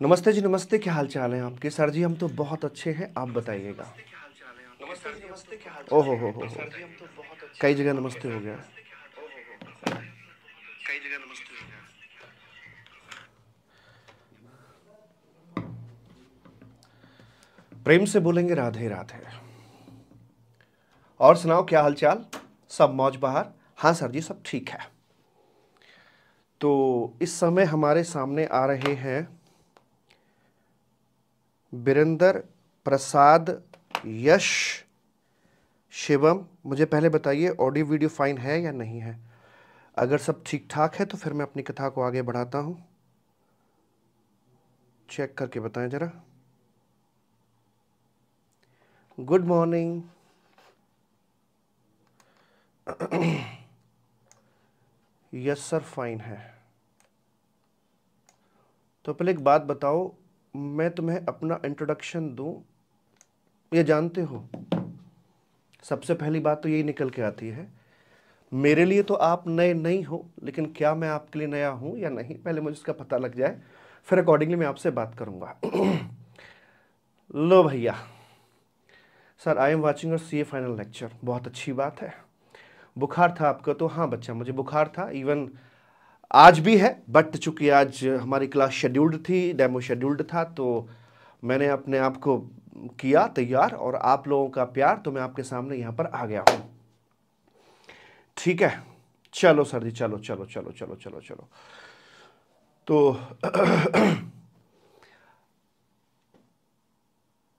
नमस्ते जी नमस्ते क्या हाल चाल है आपके? सर जी हम तो बहुत अच्छे हैं आप बताइएगा। ओहो हो हो कई जगह नमस्ते हो। गया कई जगह नमस्ते हो गया। प्रेम से बोलेंगे राधे राधे। और सुनाओ क्या हालचाल? सब मौज बाहर? हाँ सर जी सब ठीक है। तो इस समय हमारे सामने आ रहे हैं बीरेंद्र प्रसाद यश शिवम, मुझे पहले बताइए, ऑडियो वीडियो फाइन है या नहीं है? अगर सब ठीक ठाक है तो फिर मैं अपनी कथा को आगे बढ़ाता हूँ। चेक करके बताएँ ज़रा। Good morning. Yes sir, fine है। तो पहले एक बात बताओ मैं तुम्हें अपना इंट्रोडक्शन दूँ? ये जानते हो? सबसे पहली बात तो यही निकल के आती है। मेरे लिए तो आप नए नहीं हो, लेकिन क्या मैं आपके लिए नया हूँ या नहीं? पहले मुझे इसका पता लग जाए, फिर अकॉर्डिंगली मैं आपसे बात करूँगा। लो भैया। Sir I am watching C A final lecture बहुत अच्छी बात है। बुखार था आपका तो? हाँ बच्चा, मुझे बुखार था इवन आज भी है बट चूँकि आज हमारी क्लास शेड्यूल्ड थी डेमो शेड्यूल्ड था तो मैंने अपने आप को किया तैयार और आप लोगों का प्यार तो मैं आपके सामने यहाँ पर आ गया हूँ। ठीक है? चलो सर जी, चलो चलो चलो चलो चलो चलो। तो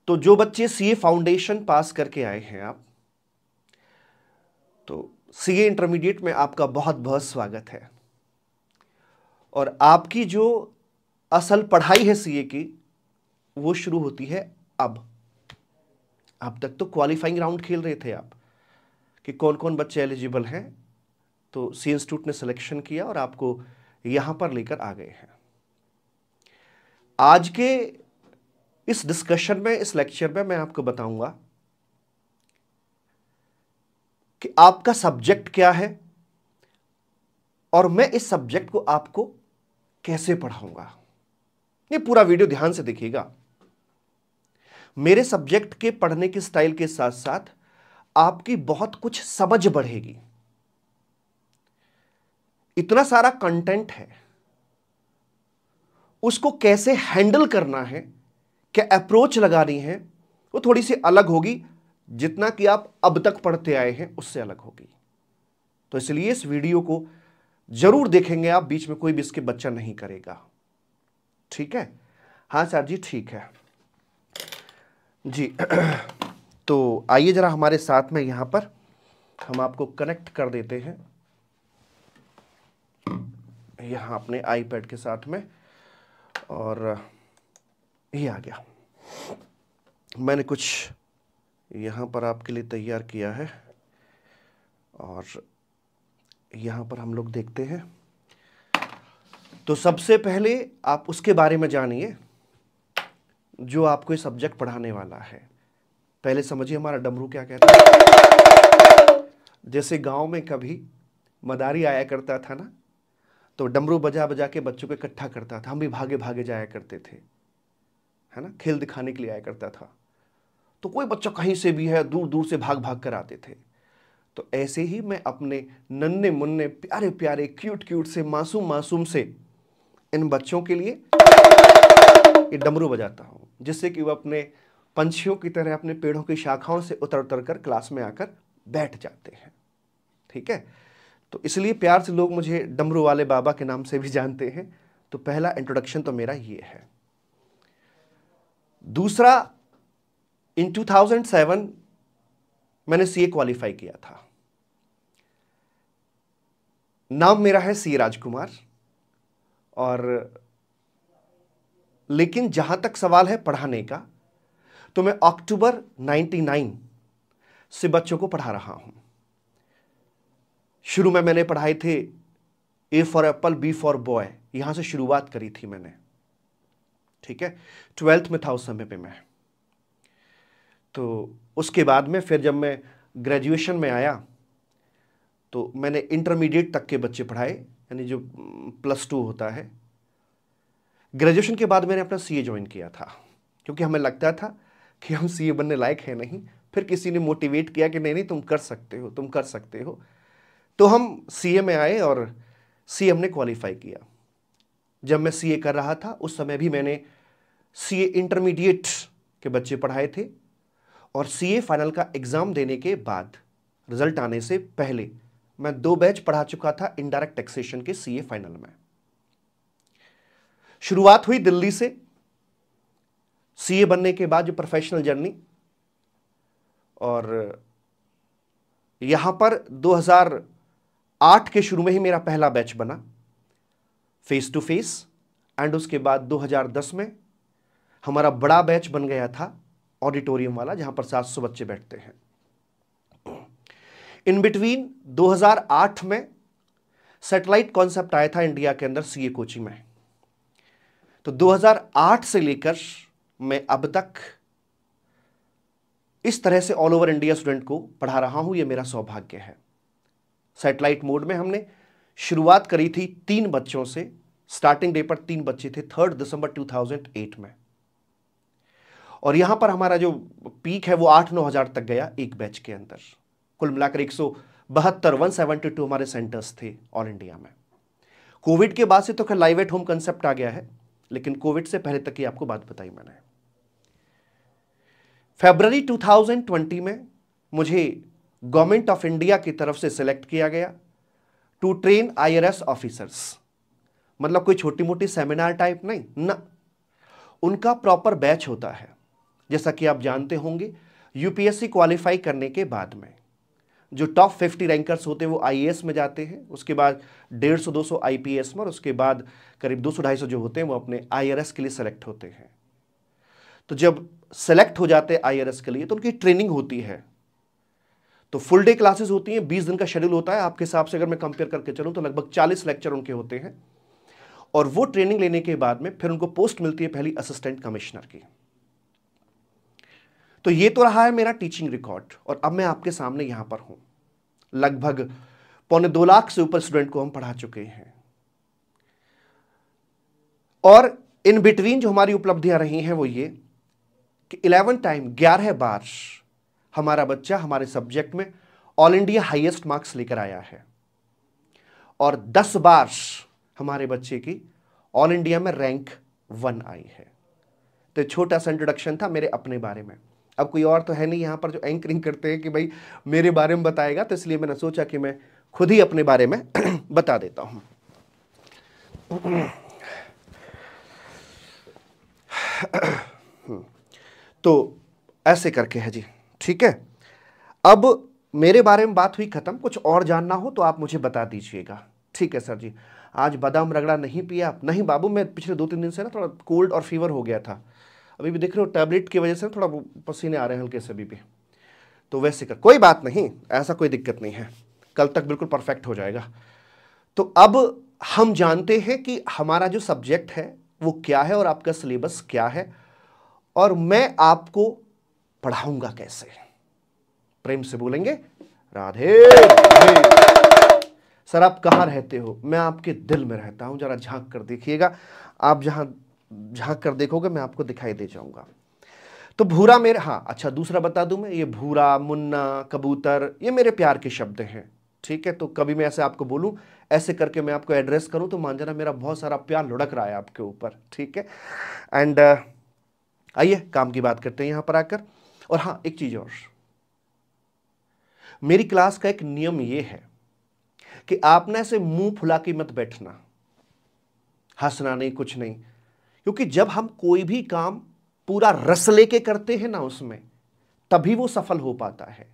तो जो बच्चे सीए फाउंडेशन पास करके आए हैं आप तो सीए इंटरमीडिएट में आपका बहुत बहुत स्वागत है। और आपकी जो असल पढ़ाई है सीए की, वो शुरू होती है अब। अब तक तो क्वालिफाइंग राउंड खेल रहे थे आप कि कौन कौन बच्चे एलिजिबल हैं तो सी इंस्टीट्यूट ने सिलेक्शन किया और आपको यहाँ पर लेकर आ गए हैं। आज के इस डिस्कशन में, इस लेक्चर में मैं आपको बताऊँगा कि आपका सब्जेक्ट क्या है और मैं इस सब्जेक्ट को आपको कैसे पढ़ाऊँगा? ये पूरा वीडियो ध्यान से देखिएगा। मेरे सब्जेक्ट के पढ़ने के स्टाइल के साथ साथ आपकी बहुत कुछ समझ बढ़ेगी। इतना सारा कंटेंट है। उसको कैसे हैंडल करना है, क्या अप्रोच लगानी है, वो थोड़ी सी अलग होगी, जितना कि आप अब तक पढ़ते आए हैं, उससे अलग होगी। तो इसलिए इस वीडियो को ज़रूर देखेंगे आप, बीच में कोई भी इसके बच्चा नहीं करेगा। ठीक है? हाँ सर जी, ठीक है। जी तो आइए ज़रा हमारे साथ में यहाँ पर। हम आपको कनेक्ट कर देते हैं। यहाँ अपने आईपैड के साथ में। और, ये आ गया। मैंने कुछ यहाँ पर आपके लिए तैयार किया है। और यहाँ पर हम लोग देखते हैं। तो सबसे पहले आप उसके बारे में जानिए, जो आपको ये सब्जेक्ट पढ़ाने वाला है। पहले समझिए हमारा डमरू क्या कहता है। जैसे गाँव में कभी मदारी आया करता था ना तो डमरू बजा बजा के बच्चों को इकट्ठा करता था। हम भी भागे भागे जाया करते थे, है ना? खेल दिखाने के लिए आया करता था। तो कोई बच्चा कहीं से भी है दूर दूर से भाग भाग कर आते थे। तो ऐसे ही मैं अपने नन्ने मुन्ने प्यारे प्यारे क्यूट क्यूट से, मासूम मासूम से इन बच्चों के लिए ये डमरू बजाता हूँ, जिससे कि वो अपने पंछियों की तरह, अपने पेड़ों की शाखाओं से उतर उतर कर क्लास में आकर बैठ जाते हैं। ठीक है? तो इसलिए प्यार से लोग मुझे डमरू वाले बाबा के नाम से भी जानते हैं। तो पहला इंट्रोडक्शन तो मेरा ये है। दूसरा इन 2007 मैंने सीए क्वालिफाई किया था। नाम मेरा है सी राजकुमार और लेकिन जहाँ तक सवाल है पढ़ाने का तो मैं अक्टूबर 99 से बच्चों को पढ़ा रहा हूँ। शुरू में मैंने पढ़ाए थे A for apple B for boy यहाँ से शुरुआत करी थी मैंने। ठीक है? ट्वेल्थ में था उस समय पे मैं। तो उसके बाद में फिर जब मैं ग्रेजुएशन में आया तो मैंने इंटरमीडिएट तक के बच्चे पढ़ाए, यानी जो प्लस टू होता है। ग्रेजुएशन के बाद मैंने अपना सी ए ज्वाइन किया था, क्योंकि हमें लगता था कि हम सी ए बनने लायक हैं नहीं। फिर किसी ने मोटिवेट किया कि नहीं नहीं, तुम कर सकते हो, तुम कर सकते हो। तो हम सी ए में आए और सी हमने क्वालिफाई किया। जब मैं सी ए कर रहा था, उस समय भी मैंने सी ए इंटरमीडिएट के बच्चे पढ़ाए थे। और CA फाइनल का एग्ज़ाम देने के बाद रिज़ल्ट आने से पहले, मैं दो बैच पढ़ा चुका था इनडायरेक्ट टैक्सेशन के सीए फाइनल में। शुरुआत हुई दिल्ली से सीए बनने के बाद जो प्रोफेशनल जर्नी और यहाँ पर 2008 के शुरू में ही मेरा पहला बैच बना फेस टू फेस एंड उसके बाद 2010 में हमारा बड़ा बैच बन गया था ऑडिटोरियम वाला, जहाँ पर 700 बच्चे बैठते हैं। इन बिटवीन 2008 में सैटेलाइट कॉन्सेप्ट आया था इंडिया के अंदर सीए कोचिंग में। तो 2008 से लेकर मैं अब तक इस तरह से ऑल ओवर इंडिया स्टूडेंट को पढ़ा रहा हूँ यह मेरा सौभाग्य है। सैटेलाइट मोड में हमने शुरुआत करी थी तीन बच्चों से। स्टार्टिंग डे पर तीन बच्चे थे थर्ड दिसंबर 2008 में। और यहाँ पर हमारा जो पीक है वो आठ नौ हज़ार तक गया एक बैच के अंदर। कुल मिलाकर एक सौ बहत्तर, वन सेवेंटी टू हमारे सेंटर्स थे ऑल इंडिया में। कोविड के बाद से तो खैर लाइव एट होम कंसेप्ट आ गया है, लेकिन कोविड से पहले तक की आपको बात बताई मैंने। फेबररी 2020 में मुझे गवर्नमेंट ऑफ़ इंडिया की तरफ़ से सिलेक्ट किया गया टू ट्रेन आईआरएस ऑफिसर्स मतलब कोई छोटी मोटी सेमिनार टाइप नहीं, ना। उनका प्रॉपर बैच होता है। जैसा कि आप जानते होंगे यूपीएससी क्वालिफाई करने के बाद में जो टॉप फिफ्टी रैंकर्स होते हैं, वो आईएएस में जाते हैं। उसके बाद डेढ़ सौ, दो सौ आई में और उसके बाद करीब दो सौ, ढाई सौ जो होते हैं, वो अपने आईआरएस के लिए सेलेक्ट होते हैं। तो जब सेलेक्ट हो जाते हैं आईआरएस के लिए तो उनकी ट्रेनिंग होती है। तो फुल डे क्लासेस होती हैं, बीस दिन का शेड्यूल होता है। आपके हिसाब से अगर मैं कंपेयर करके चलूँ तो लगभग चालीस लेक्चर उनके होते हैं। और वो ट्रेनिंग लेने के बाद में फिर उनको पोस्ट मिलती है पहली असिस्टेंट कमिश्नर की। तो ये तो रहा है मेरा टीचिंग रिकॉर्ड और अब मैं आपके सामने यहाँ पर हूँ। लगभग पौने दो लाख से ऊपर स्टूडेंट को हम पढ़ा चुके हैं। और इन बिटवीन जो हमारी उपलब्धियाँ रही हैं वो ये कि इलेवन टाइम ग्यारह बार हमारा बच्चा हमारे सब्जेक्ट में ऑल इंडिया हाईएस्ट मार्क्स लेकर आया है। और दस बार हमारे बच्चे की ऑल इंडिया में रैंक वन आई है। तो छोटा सा इंट्रोडक्शन था मेरे अपने बारे में। अब कोई और तो है नहीं यहाँ पर जो एंकरिंग करते हैं कि भाई मेरे बारे में बताएगा तो इसलिए मैंने सोचा कि मैं खुद ही अपने बारे में बता देता हूँ। तो ऐसे करके है जी, ठीक है? अब मेरे बारे में बात हुई ख़त्म, कुछ और जानना हो तो आप मुझे बता दीजिएगा। ठीक है सर जी, आज बादाम रगड़ा नहीं पिया, नहीं बाबू, मैं पिछले दो तीन दिन से ना थोड़ा कोल्ड और फीवर हो गया था। अभी भी देख रहे हो टैबलेट की वजह से थोड़ा पसीने आ रहे हैं हल्के से अभी भी। तो वैसे कर, कोई बात नहीं, ऐसा कोई दिक्कत नहीं है। कल तक बिल्कुल परफेक्ट हो जाएगा। तो अब हम जानते हैं कि हमारा जो सब्जेक्ट है, वो क्या है और आपका सिलेबस क्या है? और मैं आपको पढ़ाऊँगा कैसे? प्रेम से बोलेंगे, राधे। सर, आप कहाँ रहते हो? मैं आपके दिल में रहता हूँ, जरा झाँक कर देखिएगा। आप जहाँ झाँक कर देखोगे मैं आपको दिखाई दे जाऊँगा। तो भूरा मेरे हाँ अच्छा दूसरा बता दूँ मैं ये भूरा मुन्ना कबूतर ये मेरे प्यार के शब्द हैं ठीक है? तो कभी मैं ऐसे आपको बोलूँ ऐसे करके मैं आपको एड्रेस करूँ तो मान जाना मेरा बहुत सारा प्यार लुढ़क रहा है आपके ऊपर ठीक है? एंड uh, आइए काम की बात करते हैं यहाँ पर आकर। और हाँ एक चीज़ और। मेरी क्लास का एक नियम यह है कि आपने ऐसे मुँह फुला के मत बैठना। हंसना नहीं कुछ नहीं। क्योंकि जब हम कोई भी काम पूरा रस लेके करते हैं ना उसमें, तभी वो सफल हो पाता है।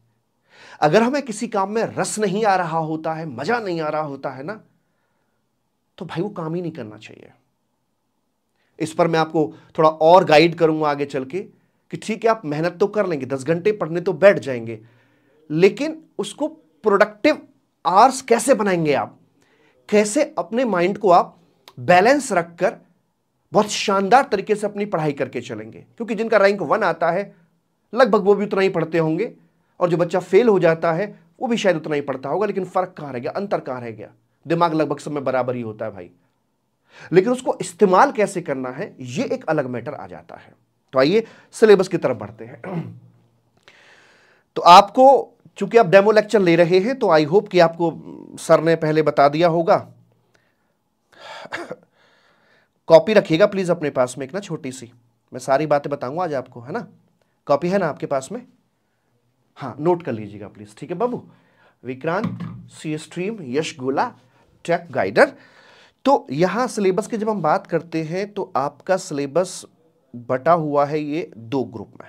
अगर हमें किसी काम में रस नहीं आ रहा होता है, मज़ा नहीं आ रहा होता है ना तो भाई वो काम ही नहीं करना चाहिए। इस पर मैं आपको थोड़ा और गाइड करूँगा आगे चल के कि ठीक है, आप मेहनत तो कर लेंगे, दस घंटे पढ़ने तो बैठ जाएँगे, लेकिन उसको प्रोडक्टिव आवर्स कैसे बनाएँगे आप? कैसे अपने माइंड को आप बैलेंस रखकर बहुत शानदार तरीके से अपनी पढ़ाई करके चलेंगे। क्योंकि जिनका रैंक वन आता है, लगभग वो भी उतना ही पढ़ते होंगे। और जो बच्चा फेल हो जाता है, वो भी शायद उतना ही पढ़ता होगा, लेकिन फ़र्क कहाँ रह गया? अंतर कहाँ रह गया? दिमाग लगभग सब में बराबर ही होता है भाई। लेकिन उसको इस्तेमाल कैसे करना है, ये एक अलग मैटर आ जाता है। तो आइए सिलेबस की तरफ़ बढ़ते हैं। तो आपको, चूँकि आप डेमो लेक्चर ले रहे हैं तो आई होप कि आपको, सर ने पहले बता दिया होगा। कॉपी रखिएगा प्लीज़ अपने पास में एक ना छोटी सी। मैं सारी बातें बताऊँगा आज आपको, है ना? कॉपी है ना आपके पास में? हाँ नोट कर लीजिएगा प्लीज़ ठीक है बाबू? विक्रांत सी स्ट्रीम यश गोला टेक गाइडर तो यहाँ सिलेबस की जब हम बात करते हैं तो आपका सिलेबस बटा हुआ है ये दो ग्रुप में।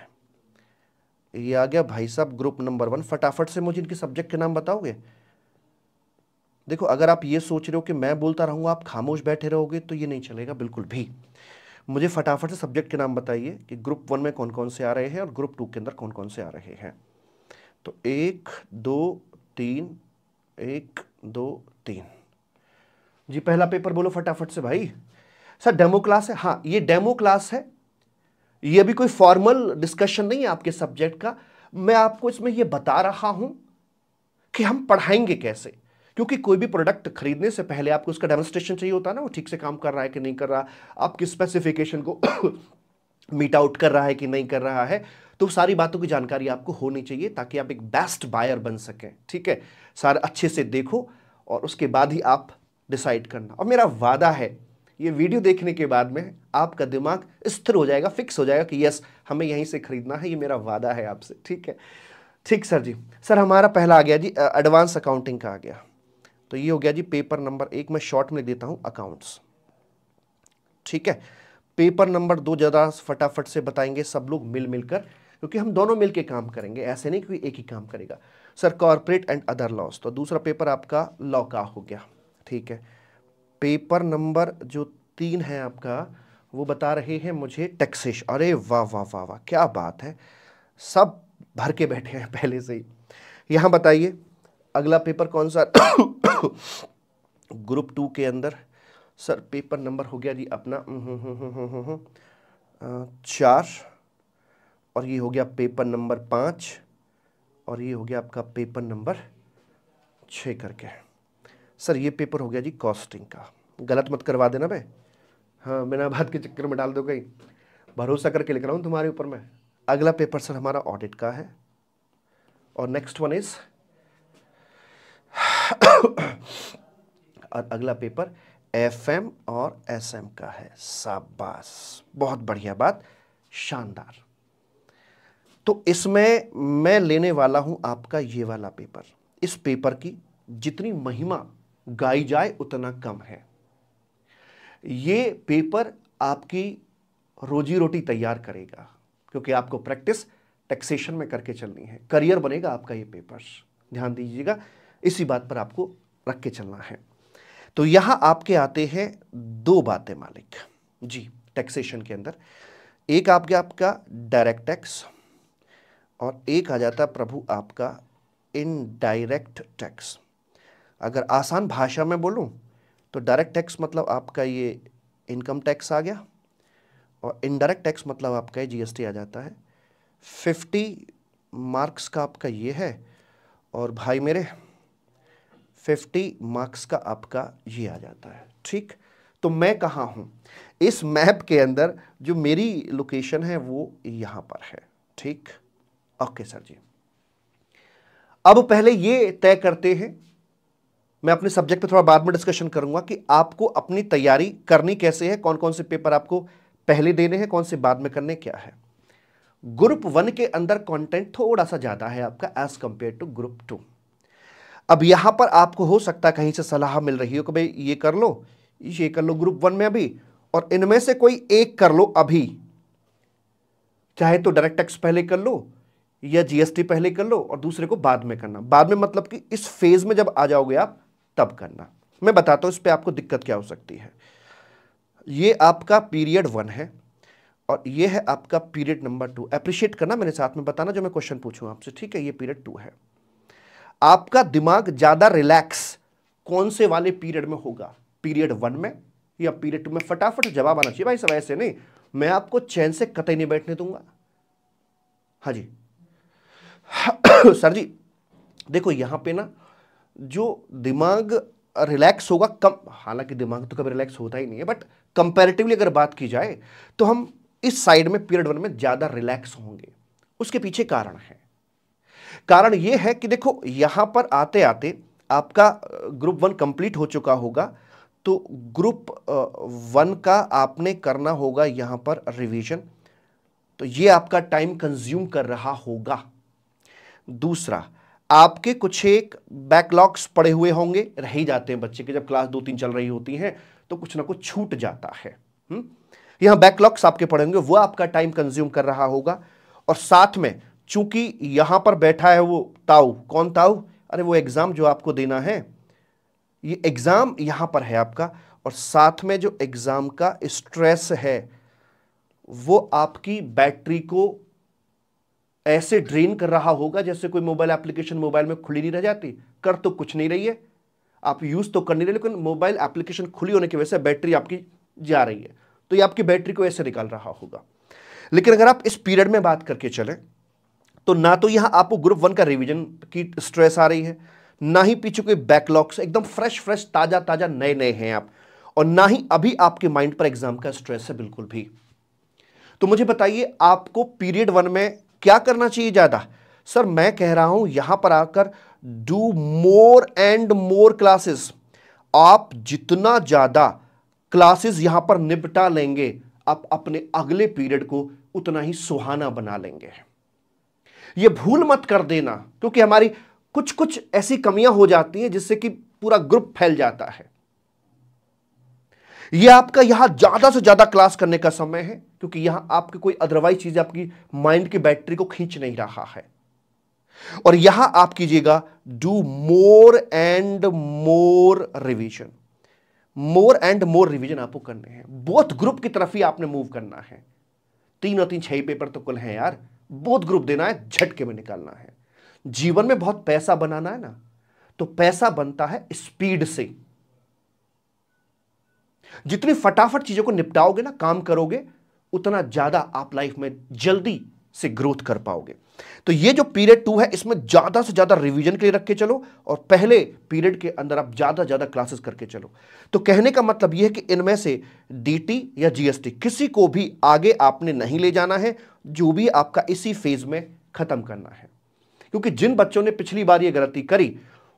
ये आ गया भाई साहब ग्रुप नंबर वन फटाफट से मुझे इनके सब्जेक्ट के नाम बताओगे? देखो, अगर आप ये सोच रहे हो कि मैं बोलता रहूँगा आप खामोश बैठे रहोगे तो ये नहीं चलेगा, बिल्कुल भी। मुझे फटाफट से सब्जेक्ट के नाम बताइए कि ग्रुप वन में कौन कौन से आ रहे हैं और ग्रुप टू के अंदर कौन कौन से आ रहे हैं। तो एक, दो, तीन, एक, दो, तीन। जी, पहला पेपर बोलो फटाफट से भाई। सर डेमो क्लास है? हाँ ये डेमो क्लास है। ये भी कोई फॉर्मल डिस्कशन नहीं है आपके सब्जेक्ट का। मैं आपको इसमें ये बता रहा हूँ कि हम पढ़ाएँगे कैसे? क्योंकि कोई भी प्रोडक्ट खरीदने से पहले आपको उसका डेमोस्ट्रेशन चाहिए होता है ना, वो ठीक से काम कर रहा है कि नहीं कर रहा आपकी स्पेसिफिकेशन को मीट आउट कर रहा है कि नहीं कर रहा है तो सारी बातों की जानकारी आपको होनी चाहिए ताकि आप एक बेस्ट बायर बन सकें, ठीक है? सारे अच्छे से देखो और उसके बाद ही आप डिसाइड करना। और मेरा वादा है, ये वीडियो देखने के बाद में आपका दिमाग स्थिर हो जाएगा फिक्स हो जाएगा कि यस हमें यहीं से खरीदना है, ये मेरा वादा है आपसे, ठीक है? ठीक, सर जी। सर, हमारा पहला आ गया जी एडवांस अकाउंटिंग का आ गया। तो ये हो गया जी पेपर नंबर एक, मैं शॉर्ट में देता हूँ अकाउंट्स ठीक है? पेपर नंबर दो ज़्यादा फटाफट से बताएँगे सब लोग मिल मिलकर क्योंकि हम दोनों मिलकर काम करेंगे, ऐसे नहीं कि एक ही काम करेगा। Sir corporate and other laws तो दूसरा पेपर आपका लॉ का हो गया। ठीक है? पेपर नंबर जो तीन है आपका, वो बता रहे हैं मुझे टैक्सेश अरे वाह वाह वाह वाह, क्या बात है। सब भर के बैठे हैं पहले से ही। यहाँ बताइए, अगला पेपर कौन सा? ग्रुप टू के अंदर, सर, पेपर नंबर हो गया जी अपना चार, और ये हो गया पेपर नंबर पाँच, और ये हो गया आपका पेपर नंबर छः करके सर, ये पेपर हो गया जी कॉस्टिंग का। गलत मत करवा देना भाई। हाँ बिना बात के चक्कर में डाल दो कहीं। भरोसा करके लिख रहा हूँ तुम्हारे ऊपर मैं। अगला पेपर, सर, हमारा ऑडिट का है। और नेक्स्ट वन इज़ और अगला पेपर एफएम और एसएम का है। शाबाश। बहुत बढ़िया बात। शानदार। तो इसमें मैं लेने वाला हूँ आपका ये वाला पेपर। इस पेपर की जितनी महिमा गाई जाए, उतना कम है। ये पेपर आपकी रोजी रोटी तैयार करेगा, क्योंकि आपको प्रैक्टिस, टैक्सेशन में करके चलनी है। करियर बनेगा आपका ये पेपर। ध्यान दीजिएगा इसी बात पर आपको रख के चलना है। तो यहाँ आपके आते हैं दो बातें, मालिक। जी टैक्सेशन के अंदर। एक आपके आपका डायरेक्ट टैक्स और एक आ जाता प्रभु आपका इनडायरेक्ट टैक्स अगर आसान भाषा में बोलूँ तो डायरेक्ट टैक्स मतलब आपका ये इनकम टैक्स आ गया और इनडायरेक्ट टैक्स मतलब आपका जीएसटी आ जाता है। फिफ्टी मार्क्स का आपका ये है और भाई मेरे फिफ्टी मार्क्स का आपका ये आ जाता है। ठीक? तो मैं कहाँ हूँ? इस मैप के अंदर जो मेरी लोकेशन है, वो यहाँ पर है। ठीक? Okay sir ji. अब पहले ये तय करते हैं। मैं अपने सब्जेक्ट पे थोड़ा बाद में डिस्कशन करूँगा कि आपको अपनी तैयारी करनी कैसे है कौन कौन से पेपर आपको पहले देने हैं, कौन से बाद में करने क्या है। ग्रुप वन के अंदर कंटेंट थोड़ा सा ज़्यादा है आपका as compare to group two अब यहाँ पर आपको हो सकता है कहीं से सलाह मिल रही हो कि भाई ये कर लो, ये कर लो ग्रुप वन में अभी, और इनमें से कोई एक कर लो अभी। चाहे तो डायरेक्ट टैक्स पहले कर लो, या जीएसटी पहले कर लो, और दूसरे को बाद में करना। बाद में मतलब कि इस फ़ेज़ में जब आ जाओगे आप, तब करना। मैं बताता हूँ इस पर आपको दिक्कत क्या हो सकती है। ये आपका पीरियड वन है, और ये है आपका पीरियड नंबर टू अप्रिशिएट करना मेरे साथ में, बताना जो मैं क्वेश्चन पूछूँ आपसे। ठीक है, ये पीरियड टू है। आपका दिमाग ज़्यादा रिलैक्स कौन से वाले पीरियड में होगा? पीरियड वन में या पीरियड टू में? फटाफट जवाब आना चाहिए। भाई सब ऐसे नहीं। मैं आपको चैन से कतई नहीं बैठने दूँगा। हाँ जी। सर जी, देखो यहाँ पे ना, जो दिमाग रिलैक्स होगा, कम, हालाँकि दिमाग तो कभी रिलैक्स होता ही नहीं है बट कंपैरेटिवली अगर बात की जाए तो हम इस साइड में पीरियड वन में ज़्यादा रिलैक्स होंगे। उसके पीछे कारण है। कारण यह है कि देखो, यहाँ पर आते आते आपका ग्रुप वन कंप्लीट हो चुका होगा तो ग्रुप वन का आपने करना होगा यहाँ पर रिवीजन तो ये आपका टाइम कंज्यूम कर रहा होगा दूसरा, आपके कुछ एक बैकलॉग्स पड़े हुए होंगे, रह ही जाते हैं बच्चे के, जब क्लास दो तीन चल रही होती हैं तो कुछ ना कुछ छूट जाता है हम्म? यहाँ बैकलॉग्स आपके पड़े होंगे, वो आपका टाइम कंज्यूम कर रहा होगा, और साथ में चूँकि यहाँ पर बैठा है वो ताऊ। कौन ताऊ? अरे वो एग्ज़ाम जो आपको देना है, ये एग्ज़ाम यहाँ पर है आपका, और साथ में जो एग्ज़ाम का स्ट्रेस है, वो आपकी बैटरी को ऐसे ड्रेन कर रहा होगा जैसे कोई मोबाइल एप्लीकेशन मोबाइल में खुली नहीं रह जाती। कर तो कुछ नहीं रही है। आप यूज़ तो कर नहीं रहे, लेकिन मोबाइल एप्लीकेशन खुली होने की वजह से बैटरी आपकी जा रही है। तो ये आपकी बैटरी को ऐसे निकाल रहा होगा। लेकिन अगर आप इस पीरियड में बात करके चले तो ना तो यहाँ आपको ग्रुप वन का रिवीजन की स्ट्रेस आ रही है, ना ही पीछे कोई बैकलॉग्स एकदम फ्रेश फ्रेश ताज़ा ताज़ा नए नए हैं आप, और ना ही अभी आपके माइंड पर एग्ज़ाम का स्ट्रेस है बिल्कुल भी। तो मुझे बताइए, आपको पीरियड वन में क्या करना चाहिए ज़्यादा? सर, मैं कह रहा हूँ, यहाँ पर आकर do more and more classes आप जितना ज़्यादा क्लासेस यहाँ पर निपटा लेंगे, आप अपने अगले पीरियड को उतना ही सुहाना बना लेंगे। यह भूल मत कर देना, क्योंकि हमारी कुछ कुछ ऐसी कमियाँ हो जाती हैं जिससे कि पूरा ग्रुप फैल जाता है। यह आपका यहाँ ज़्यादा से ज़्यादा क्लास करने का समय है, क्योंकि यहाँ आपकी कोई अदरवाइज़ चीज़ आपकी माइंड की बैटरी को खींच नहीं रहा है। और यहाँ आप कीजिएगा do more and more revision more and more revision आपको करने हैं। बोथ ग्रुप की तरफ़ ही आपने मूव करना है। तीन और तीन छह पेपर तो कुल हैं यार। बोथ ग्रुप देना है, झटके में निकालना है। जीवन में बहुत पैसा बनाना है ना तो पैसा बनता है स्पीड से। जितनी फटाफट चीज़ों को निपटाओगे ना, काम करोगे, उतना ज़्यादा आप लाइफ में जल्दी से ग्रोथ कर पाओगे। तो ये जो पीरियड टू है, इसमें ज़्यादा से ज़्यादा रिवीजन के लिए रख के चलो और पहले पीरियड के अंदर आप ज़्यादा ज़्यादा क्लासेस करके चलो। तो कहने का मतलब यह है कि इनमें से डीटी या जीएसटी किसी को भी आगे आपने नहीं ले जाना है जो भी आपका इसी फ़ेज़ में खत्म करना है। क्योंकि जिन बच्चों ने पिछली बार ये गलती करी,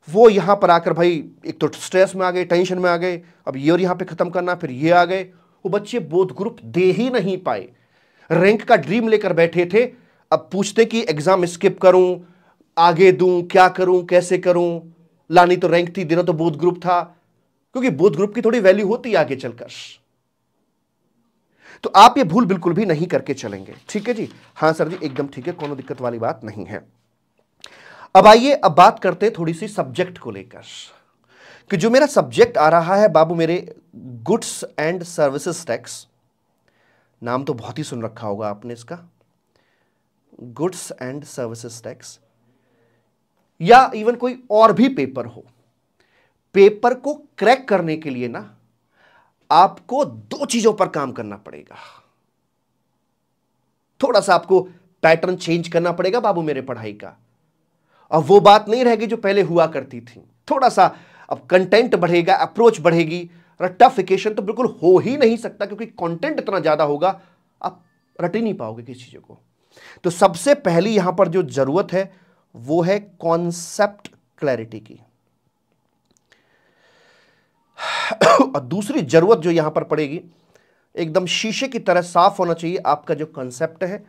वो यहाँ पर आकर भाई एक तो स्ट्रेस में आ गए टेंशन में आ गए, अब ये और यहाँ पे खत्म करना, फिर ये आ गए। वो बच्चे बोध ग्रुप दे ही नहीं पाए। रैंक का ड्रीम लेकर बैठे थे, अब पूछते कि एग्ज़ाम स्किप करूँ, आगे दूँ, क्या करूँ, कैसे करूँ? लानी तो रैंक थी, देना तो बोध ग्रुप था। क्योंकि बोध ग्रुप की थोड़ी वैल्यू होती है आगे चलकर। तो आप ये भूल बिल्कुल भी नहीं करके चलेंगे। ठीक है जी? हाँ सर जी, एकदम ठीक है, कोनो दिक्कत वाली बात नहीं है। अब आइए, अब बात करते हैं थोड़ी सी सब्जेक्ट को लेकर। कि जो मेरा सब्जेक्ट आ रहा है, बाबू, मेरे गुड्स एंड सर्विसेज़ टैक्स नाम तो बहुत ही सुन रखा होगा आपने इसका। गुड्स एंड सर्विसेज़ टैक्स या इवन कोई और भी पेपर हो। पेपर को क्रैक करने के लिए ना आपको दो चीज़ों पर काम करना पड़ेगा। थोड़ा सा आपको पैटर्न चेंज करना पड़ेगा बाबू मेरे पढ़ाई का। अब वो बात नहीं रहेगी जो पहले हुआ करती थी। थोड़ा सा अब कंटेंट बढ़ेगा अप्रोच बढ़ेगी रट्टाफिकेशन तो बिल्कुल हो ही नहीं सकता क्योंकि कंटेंट इतना ज़्यादा होगा, आप रट ही नहीं पाओगे किसी चीज़ों को। तो सबसे पहली यहाँ पर जो ज़रूरत है, वो है कॉन्सेप्ट क्लैरिटी की। और दूसरी ज़रूरत जो यहाँ पर पड़ेगी, एकदम शीशे की तरह साफ़ होना चाहिए, आपका जो कंसेप्ट है,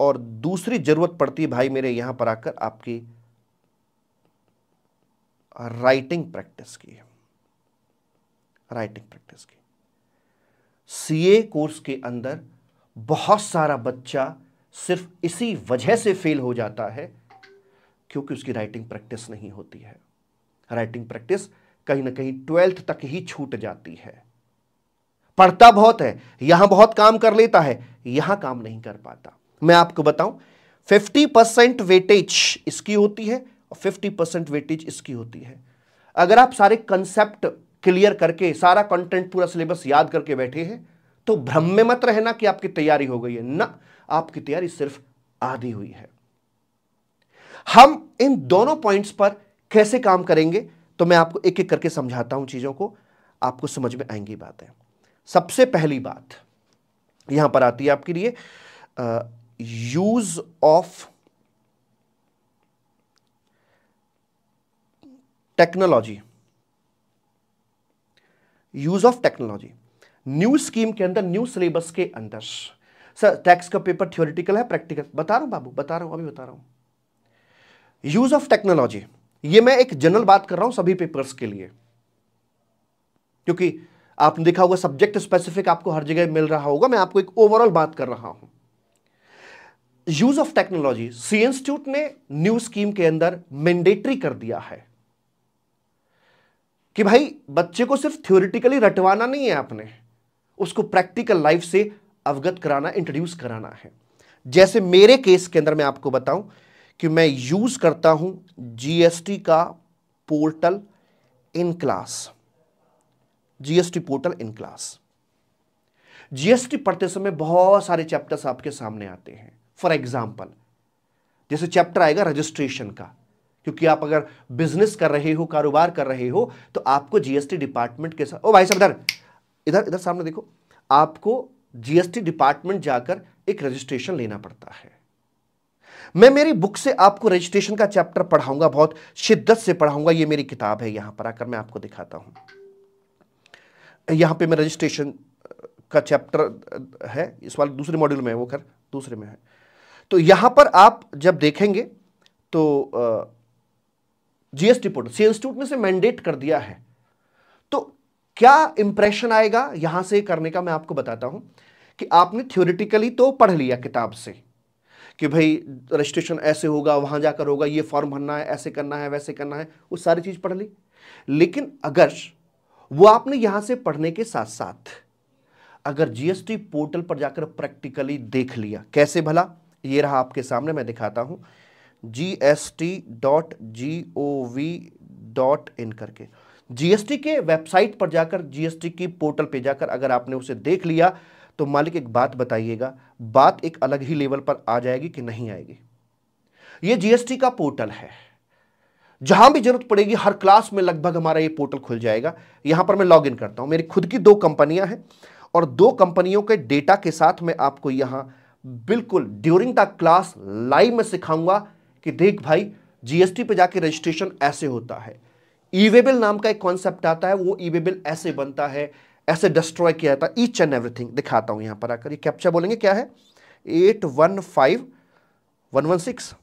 और दूसरी ज़रूरत पड़ती है भाई मेरे यहाँ पर आकर आपकी राइटिंग प्रैक्टिस की। राइटिंग प्रैक्टिस की। सीए कोर्स के अंदर बहुत सारा बच्चा सिर्फ़ इसी वजह से फेल हो जाता है, क्योंकि उसकी राइटिंग प्रैक्टिस नहीं होती है। राइटिंग प्रैक्टिस कहीं ना कहीं ट्वेल्थ तक ही छूट जाती है। पढ़ता बहुत है, यहाँ बहुत काम कर लेता है, यहाँ काम नहीं कर पाता। मैं आपको बताऊँ 50 परसेंट वेटेज इसकी होती है और फिफ्टी परसेंट वेटेज इसकी होती है। अगर आप सारे कंसेप्ट क्लियर करके, सारा कंटेंट पूरा सिलेबस याद करके बैठे हैं तो भ्रम में मत रहना कि आपकी तैयारी हो गई है। ना, आपकी तैयारी सिर्फ़ आधी हुई है। हम इन दोनों पॉइंट्स पर कैसे काम करेंगे? तो मैं आपको एक एक करके समझाता हूँ चीज़ों को, आपको समझ में आएँगी बातें। सबसे पहली बात यहाँ पर आती है आपके लिए use of technology use of technology new scheme के अंदर न्यू सिलेबस के अंदर। सर टैक्स का पेपर थियोरिटिकल है प्रैक्टिकल बता रहा हूँ बाबू, बता रहा हूँ, अभी बता रहा हूँ। यूज़ ऑफ़ टेक्नोलॉजी ये मैं एक जनरल बात कर रहा हूँ सभी पेपर्स के लिए। क्योंकि आपने देखा होगा सब्जेक्ट स्पेसिफिक आपको हर जगह मिल रहा होगा, मैं आपको एक ओवरऑल बात कर रहा हूँ। Use of technology C institute ने न्यू स्कीम के अंदर मैंडेटरी कर दिया है। कि भाई, बच्चे को सिर्फ़ थ्योरिटिकली रटवाना नहीं है आपने, उसको प्रैक्टिकल लाइफ से अवगत कराना इंट्रोड्यूस कराना है। जैसे मेरे केस के अंदर मैं आपको बताऊँ कि मैं यूज़ करता हूँ जीएसटी का portal in class GST portal in class GST पढ़ते समय बहुत सारे चैप्टर्स आपके सामने आते हैं. फॉर एग्ज़ाम्पल जैसे चैप्टर आएगा रजिस्ट्रेशन का, क्योंकि आप अगर बिज़नेस कर रहे हो, कारोबार कर रहे हो तो आपको जीएसटी डिपार्टमेंट के साथ ओ भाई साहब, इधर इधर इधर सामने देखो, आपको जीएसटी डिपार्टमेंट जाकर एक रजिस्ट्रेशन लेना पड़ता है. मैं मेरी बुक से आपको रजिस्ट्रेशन का चैप्टर पढ़ाऊँगा बहुत, शिद्दत से पढ़ाऊँगा, ये मेरी किताब है यहाँ पर आकर मैं आपको दिखाता हूँ। यहाँ पे मैं रजिस्ट्रेशन का चैप्टर है, इस वाले दूसरे मॉड्यूल में है वो कर दूसरे में है। तो यहाँ पर आप जब देखेंगे तो जीएसटी पोर्टल सी इंस्टीट्यूट ने से मैंडेट कर दिया है। तो क्या इंप्रेशन आएगा? यहाँ से करने का मैं आपको बताता हूँ कि आपने थ्योरिटिकली तो पढ़ लिया किताब से। कि भाई रजिस्ट्रेशन ऐसे होगा, वहाँ जाकर होगा, ये फॉर्म भरना है, ऐसे करना है, वैसे करना है, वो सारी चीज़ पढ़ ली। लेकिन अगर वो आपने यहाँ से पढ़ने के साथ साथ अगर जीएसटी पोर्टल पर जाकर प्रैक्टिकली देख लिया, कैसे भला? ये रहा आपके सामने, मैं दिखाता हूँ। G S T dot G O V dot in करके। जीएसटी के वेबसाइट पर जाकर जीएसटी की पोर्टल पे जाकर अगर आपने उसे देख लिया तो मालिक एक बात बताइएगा, बात एक अलग ही लेवल पर आ जाएगी कि नहीं आएगी। ये जीएसटी का पोर्टल है। जहाँ भी ज़रूरत पड़ेगी, हर क्लास में लगभग हमारा ये पोर्टल खुल जाएगा। यहाँ पर मैं लॉग इन करता हूँ। मेरी खुद की दो कंपनियाँ हैं और दो कंपनियों के डेटा के साथ मैं आपको यहाँ बिल्कुल ड्यूरिंग द क्लास लाइव में सिखाऊँगा कि देख भाई जीएसटी पे जाके रजिस्ट्रेशन ऐसे होता है। ईवेबिल नाम का एक कॉन्सेप्ट आता है, वो ईवेबिल ऐसे बनता है ऐसे डिस्ट्रॉय किया जाता ईच एंड एवरीथिंग दिखाता हूँ यहाँ पर आकर। ये कैप्चा बोलेंगे, क्या है? Eight one five one one six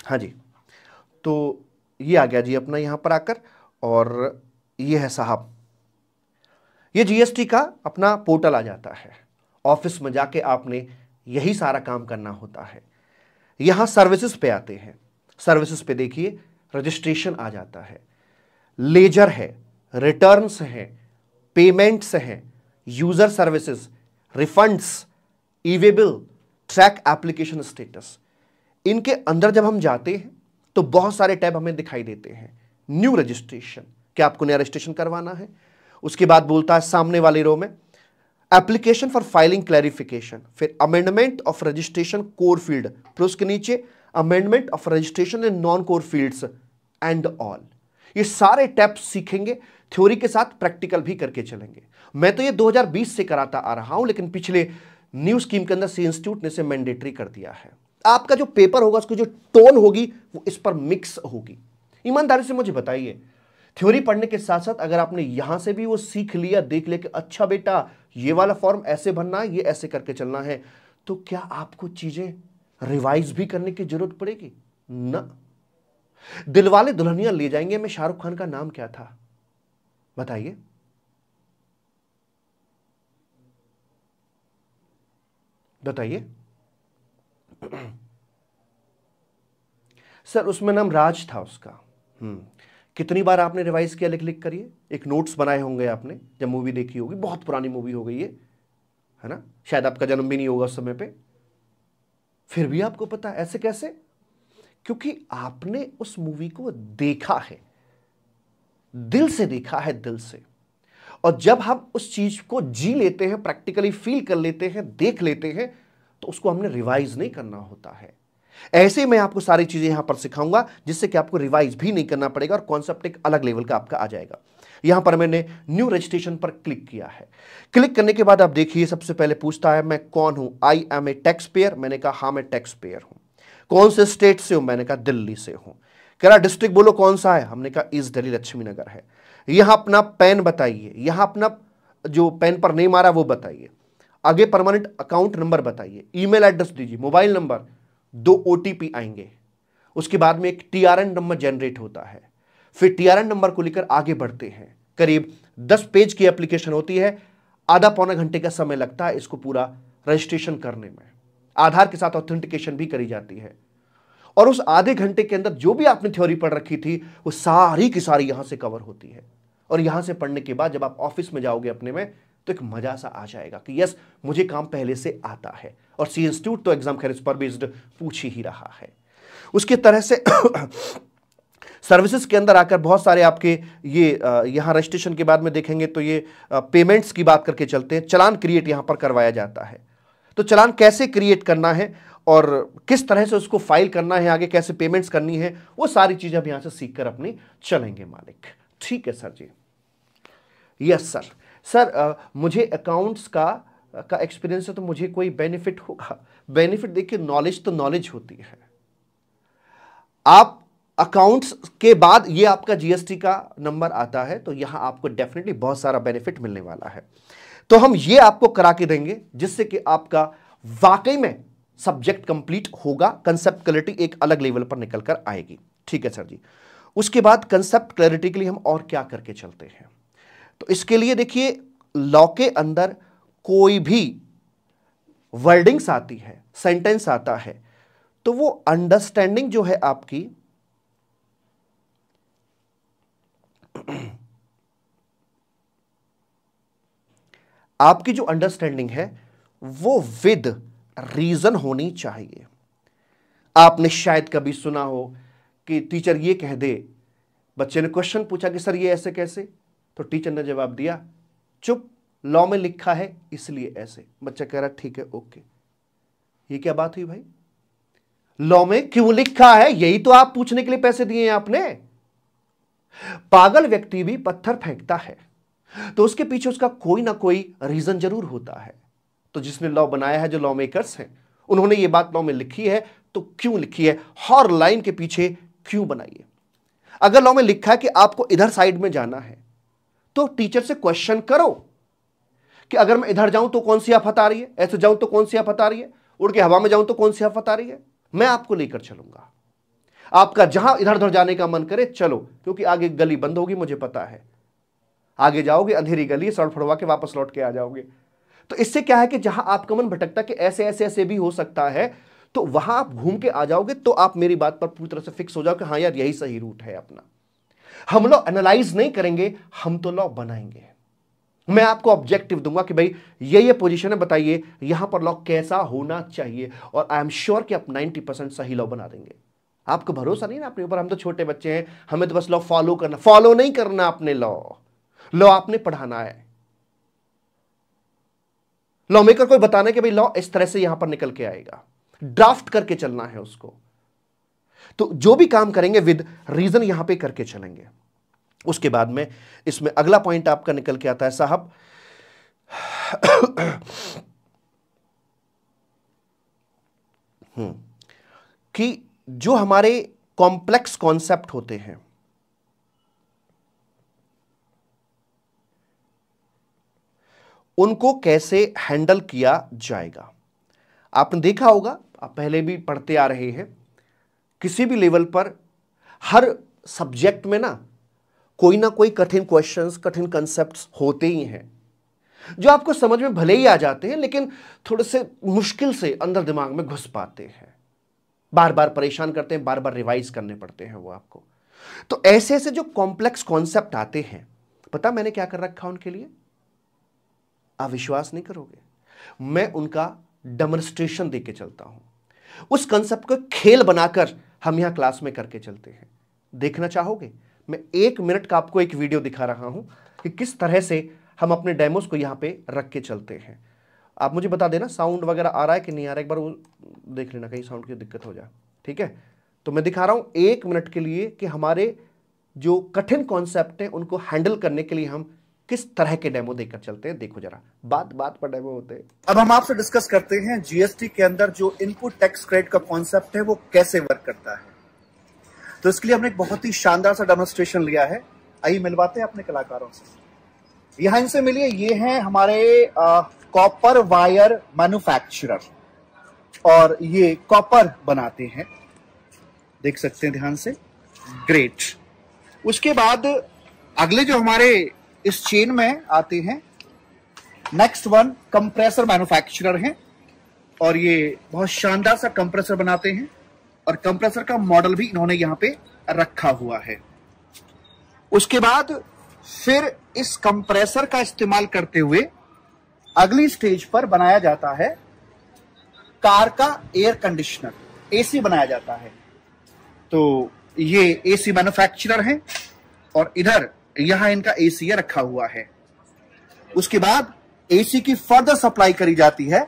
हाँ जी तो ये आ गया जी अपना यहाँ पर आकर, और ये है साहब। ये जीएसटी का अपना पोर्टल आ जाता है। ऑफ़िस में जाके आपने यही सारा काम करना होता है। यहाँ सर्विसेज़ पे आते हैं। सर्विसेज़ पे देखिए रजिस्ट्रेशन आ जाता है। लेजर है रिटर्न्स हैं पेमेंट्स हैं user services refunds e way bill track application status इनके अंदर जब हम जाते हैं तो बहुत सारे टैब हमें दिखाई देते हैं। न्यू रजिस्ट्रेशन क्या आपको नया रजिस्ट्रेशन करवाना है? उसके बाद बोलता है, सामने वाले रो में एप्लीकेशन फॉर फाइलिंग क्लैरिफिकेशन फिर amendment of registration core field फिर उसके नीचे amendment of registration in non core fields and all ये सारे टैप सीखेंगे थ्योरी के साथ प्रैक्टिकल भी करके चलेंगे। मैं तो ये 2020 से कराता आ रहा हूँ, लेकिन पिछले न्यू स्कीम के अंदर सी इंस्टीट्यूट ने से मैंडेटरी कर दिया है। आपका जो पेपर होगा, उसकी जो टोन होगी, वो इस पर मिक्स होगी। ईमानदारी से मुझे बताइए थ्योरी पढ़ने के साथ साथ अगर आपने यहाँ से भी वो सीख लिया, देख लिया कि अच्छा बेटा ये वाला फॉर्म ऐसे भरना है, ये ऐसे करके चलना है। तो क्या आपको चीज़ें रिवाइज भी करने की ज़रूरत पड़ेगी? ना। दिलवाले दुल्हनिया ले जाएँगे, में शाहरुख खान का नाम क्या था? बताइए। बताइए। सर, उसमें नाम राज था उसका। हम्म। कितनी बार आपने रिवाइज किया लिख लिख करिए। एक नोट्स बनाए होंगे आपने, जब मूवी देखी होगी। बहुत पुरानी मूवी हो गई है है ना? शायद आपका जन्म भी नहीं होगा उस समय पे। फिर भी आपको पता ऐसे कैसे? क्योंकि आपने उस मूवी को देखा है। दिल से देखा है, दिल से। और जब हम उस चीज़ को जी लेते हैं प्रैक्टिकली फील कर लेते हैं, देख लेते हैं तो उसको हमने रिवाइज नहीं करना होता है। ऐसे मैं आपको सारी चीज़ें यहाँ पर सिखाऊँगा, जिससे कि आपको रिवाइज भी नहीं करना पड़ेगा और कॉन्सेप्ट एक अलग लेवल का आपका आ जाएगा। यहाँ पर मैंने न्यू रजिस्ट्रेशन पर क्लिक किया है। क्लिक करने के बाद आप देखिए, सबसे पहले पूछता है, मैं कौन हूँ? I am a tax payer मैंने कहा हाँ मैं टैक्स पेयर हूँ। कौन से स्टेट से हूँ? मैंने कहा, दिल्ली से हूँ। कह डिस्ट्रिक्ट बोलो, कौन सा है? हमने कहा ईस्ट दिल्ली लक्ष्मी नगर है। यहाँ अपना पैन बताइए। यहाँ अपना जो पेन पर नहीं मारा वो बताइए। आगे परमानेंट अकाउंट नंबर बताइए। ईमेल एड्रेस दीजिए मोबाइल नंबर दो ओ आएँगे। उसके बाद में एक टीआरएन नंबर जनरेट होता है। फिर टीआरएन नंबर को लेकर आगे बढ़ते हैं। करीब दस पेज की एप्लीकेशन होती है। आधा पौना घंटे का समय लगता है इसको पूरा रजिस्ट्रेशन करने में। आधार के साथ ऑथेंटिकेशन भी करी जाती है। और उस आधे घंटे के अंदर जो भी आपने थ्योरी पढ़ रखी थी, वो सारी की सारी यहाँ से कवर होती है। और यहाँ से पढ़ने के बाद जब आप ऑफ़िस में जाओगे अपने में तो एक मज़ा सा आ जाएगा कि यस मुझे काम पहले से आता है। और सी इंस्टीट्यूट तो एग्ज़ाम खैर इस पर बेस्ड पूछ ही रहा है। उसकी तरह से सर्विसेज़ के अंदर आकर बहुत सारे आपके ये यहाँ रजिस्ट्रेशन के बाद में देखेंगे तो ये पेमेंट्स की बात करके चलते हैं। चलान क्रिएट यहाँ पर करवाया जाता है। तो चलान कैसे क्रिएट करना है और किस तरह से उसको फ़ाइल करना है, आगे कैसे पेमेंट्स करनी है, वो सारी चीज़ें अब यहाँ से सीख कर अपनी चलेंगे मालिक। ठीक है sir ji. Yes sir sir आ, मुझे अकाउंट्स का का एक्सपीरियंस है तो मुझे कोई बेनिफिट होगा। बेनिफिट देखिए नॉलेज तो नॉलेज होती है। आप अकाउंट्स के बाद ये आपका जीएसटी का नंबर आता है तो यहाँ आपको डेफिनेटली बहुत सारा बेनिफिट मिलने वाला है। तो हम ये आपको करा के देंगे जिससे कि आपका वाकई में सब्जेक्ट कंप्लीट होगा कंसेप्ट क्लैरिटी एक अलग लेवल पर निकल कर आएगी। ठीक है सर जी। उसके बाद कंसेप्ट क्लैरिटी के लिए हम और क्या करके चलते हैं? तो इसके लिए देखिए, लॉ के अंदर कोई भी वर्डिंग्स आती है, सेंटेंस आता है तो वो अंडरस्टैंडिंग जो है आपकी आपकी जो अंडरस्टैंडिंग है, वो विद रीजन होनी चाहिए। आपने शायद कभी सुना हो कि टीचर ये कह दे, बच्चे ने क्वेश्चन पूछा कि सर ये ऐसे कैसे? तो टीचर ने जवाब दिया, चुप लॉ में लिखा है, इसलिए ऐसे. बच्चा कह रहा, ठीक है ओके ये क्या बात हुई भाई? लॉ में क्यों लिखा है? यही तो आप पूछने के लिए पैसे दिए हैं आपने। पागल व्यक्ति भी पत्थर फेंकता है तो उसके पीछे उसका कोई ना कोई रीजन ज़रूर होता है। तो जिसने लॉ बनाया है, जो लॉ मेकर्स हैं, उन्होंने ये बात लॉ में लिखी है तो क्यों लिखी है? हर लाइन के पीछे क्यों बनाई है? अगर लॉ में लिखा है कि आपको इधर साइड में जाना है तो टीचर से क्वेश्चन करो कि अगर मैं इधर जाऊँ तो कौन सी आफत आ रही है? ऐसे जाऊँ तो कौन सी आफत आ रही है? उड़ के हवा में जाऊँ तो कौन सी आफत आ रही है? मैं आपको लेकर चलूँगा। आपका जहाँ इधर उधर जाने का मन करे, चलो, क्योंकि आगे गली बंद होगी, मुझे पता है। आगे जाओगे, अंधेरी गली सड़क फड़वा के वापस लौट के आ जाओगे। तो इससे क्या है कि जहाँ आपका मन भटकता कि ऐसे ऐसे ऐसे भी हो सकता है तो वहाँ आप घूम के आ जाओगे तो आप मेरी बात पर पूरी तरह से फिक्स हो जाओ कि हाँ यार, यही सही रूट है अपना। हम लोग एनालाइज नहीं करेंगे, हम तो लॉ बनाएँगे। मैं आपको ऑब्जेक्टिव दूँगा कि भाई, ये ये पोजीशन है, बताइए, यहाँ पर लॉ कैसा होना चाहिए, और आई एम श्योर कि आप 90 परसेंट सही लॉ बना देंगे। आपको भरोसा नहीं ना अपने ऊपर? हम तो छोटे बच्चे हैं, हमें तो बस लॉ फॉलो करना फॉलो नहीं करना अपने लॉ लॉ आपने पढ़ाना है। लॉ मेकर को बताना कि भाई लॉ इस तरह से यहाँ पर निकल के आएगा। ड्राफ्ट करके चलना है उसको। तो जो भी काम करेंगे विद रीजन यहाँ पे करके चलेंगे। उसके बाद में इसमें अगला पॉइंट आपका निकल के आता है साहब। हम्म, कि जो हमारे कॉम्प्लेक्स कॉन्सेप्ट होते हैं उनको कैसे हैंडल किया जाएगा? आपने देखा होगा आप पहले भी पढ़ते आ रहे हैं। किसी भी लेवल पर, हर सब्जेक्ट में ना, कोई ना कोई कठिन क्वेश्चंस कठिन कंसेप्ट होते ही हैं, जो आपको समझ में भले ही आ जाते हैं, लेकिन थोड़े से मुश्किल से अंदर दिमाग में घुस पाते हैं। बार बार परेशान करते हैं बार बार रिवाइज करने पड़ते हैं वो आपको। तो ऐसे ऐसे जो कॉम्प्लेक्स कॉन्सेप्ट आते हैं, पता मैंने क्या कर रखा उनके लिए? आप विश्वास नहीं करोगे। मैं उनका डेमोन्स्ट्रेशन देके चलता हूँ। उस कंसेप्ट को खेल बनाकर हम यहाँ क्लास में करके चलते हैं। देखना चाहोगे? मैं एक मिनट का आपको एक वीडियो दिखा रहा हूँ कि किस तरह से हम अपने डेमोस को यहाँ पे रख के चलते हैं। आप मुझे बता देना, साउंड वगैरह आ रहा है कि नहीं आ रहा है? एक बार वो देख लेना, कहीं साउंड की दिक्कत हो जाए। ठीक है? तो मैं दिखा रहा हूँ एक मिनट के लिए कि हमारे जो कठिन कॉन्सेप्ट हैं, उनको हैंडल करने के लिए हम किस तरह के डेमो देकर चलते हैं, देखो जरा। बात बात पर डेमो होते हैं। अब हम आपसे डिस्कस करते हैं जीएसटी के अंदर जो इनपुट टैक्स क्रेडिट का कॉन्सेप्ट है, वो कैसे वर्क करता है। तो इसके लिए हमने एक बहुत ही शानदार सा डेमोन्स्ट्रेशन लिया है। आइए मिलवाते हैं अपने कलाकारों से। यहाँ इनसे मिलिए, ये हैं हमारे कॉपर वायर मैन्युफैक्चरर और ये कॉपर बनाते हैं। देख सकते हैं ध्यान से। ग्रेट उसके बाद अगले जो हमारे इस चेन में आते हैं। नेक्स्ट वन कंप्रेसर मैन्युफैक्चरर हैं और ये बहुत शानदार सा कंप्रेसर बनाते हैं और कंप्रेसर का मॉडल भी इन्होंने यहाँ पे रखा हुआ है। उसके बाद फिर इस कंप्रेसर का इस्तेमाल करते हुए अगली स्टेज पर बनाया जाता है कार का एयर कंडीशनर एसी बनाया जाता है। तो ये एसी मैन्युफैक्चरर है और इधर यहाँ इनका एसी रखा हुआ है। उसके बाद एसी की फर्दर सप्लाई करी जाती है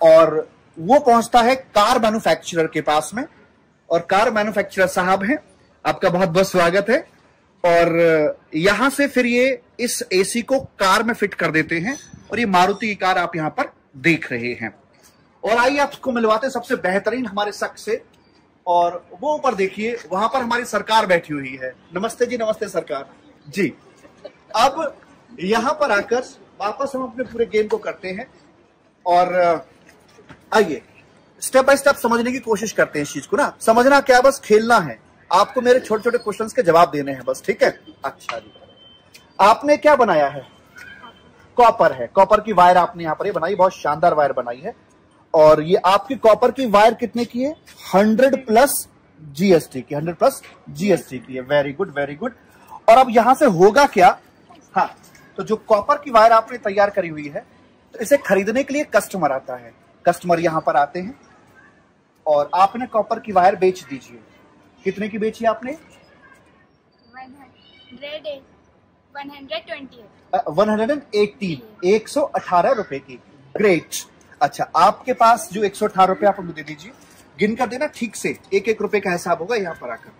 और वो पहुँचता है कार मैन्युफैक्चरर के पास में। और कार मैन्युफैक्चरर साहब हैं, आपका बहुत बहुत स्वागत है। और यहाँ से फिर ये इस एसी को कार में फिट कर देते हैं और ये मारुति की कार आप यहाँ पर देख रहे हैं। और आइए आपको मिलवाते सबसे बेहतरीन हमारे शख्स से। और वो ऊपर देखिए, वहाँ पर हमारी सरकार बैठी हुई है। नमस्ते जी, नमस्ते सरकार। जी। अब यहाँ पर आकर वापस हम अपने पूरे गेम को करते हैं और आइए स्टेप बाय स्टेप समझने की कोशिश करते हैं इस चीज़ को ना। समझना क्या बस खेलना है। आपको मेरे छोटे छोटे क्वेश्चंस के जवाब देने हैं बस, ठीक है? अच्छा जी। आपने क्या बनाया है? कॉपर है। कॉपर की वायर आपने यहाँ पर बनाई, बहुत शानदार वायर बनाई है। और ये आपकी कॉपर की वायर कितने की है? हंड्रेड प्लस जीएसटी की हंड्रेड प्लस जीएसटी की है। वेरी गुड वेरी गुड और अब यहाँ से होगा क्या? हाँ तो जो कॉपर की वायर आपने तैयार करी हुई है तो इसे खरीदने के लिए कस्टमर आता है। कस्टमर यहाँ पर आते हैं और आपने कॉपर की वायर बेच दीजिए। कितने की बेची आपने? वन हंड्रेड एंड एटीन एक सौ अठारह रुपए की। ग्रेट अच्छा आपके पास जो एक सौ अठारह रुपए आप दे दीजिए। गिन कर देना ठीक से। एक एक रुपए का हिसाब होगा यहाँ पर आकर।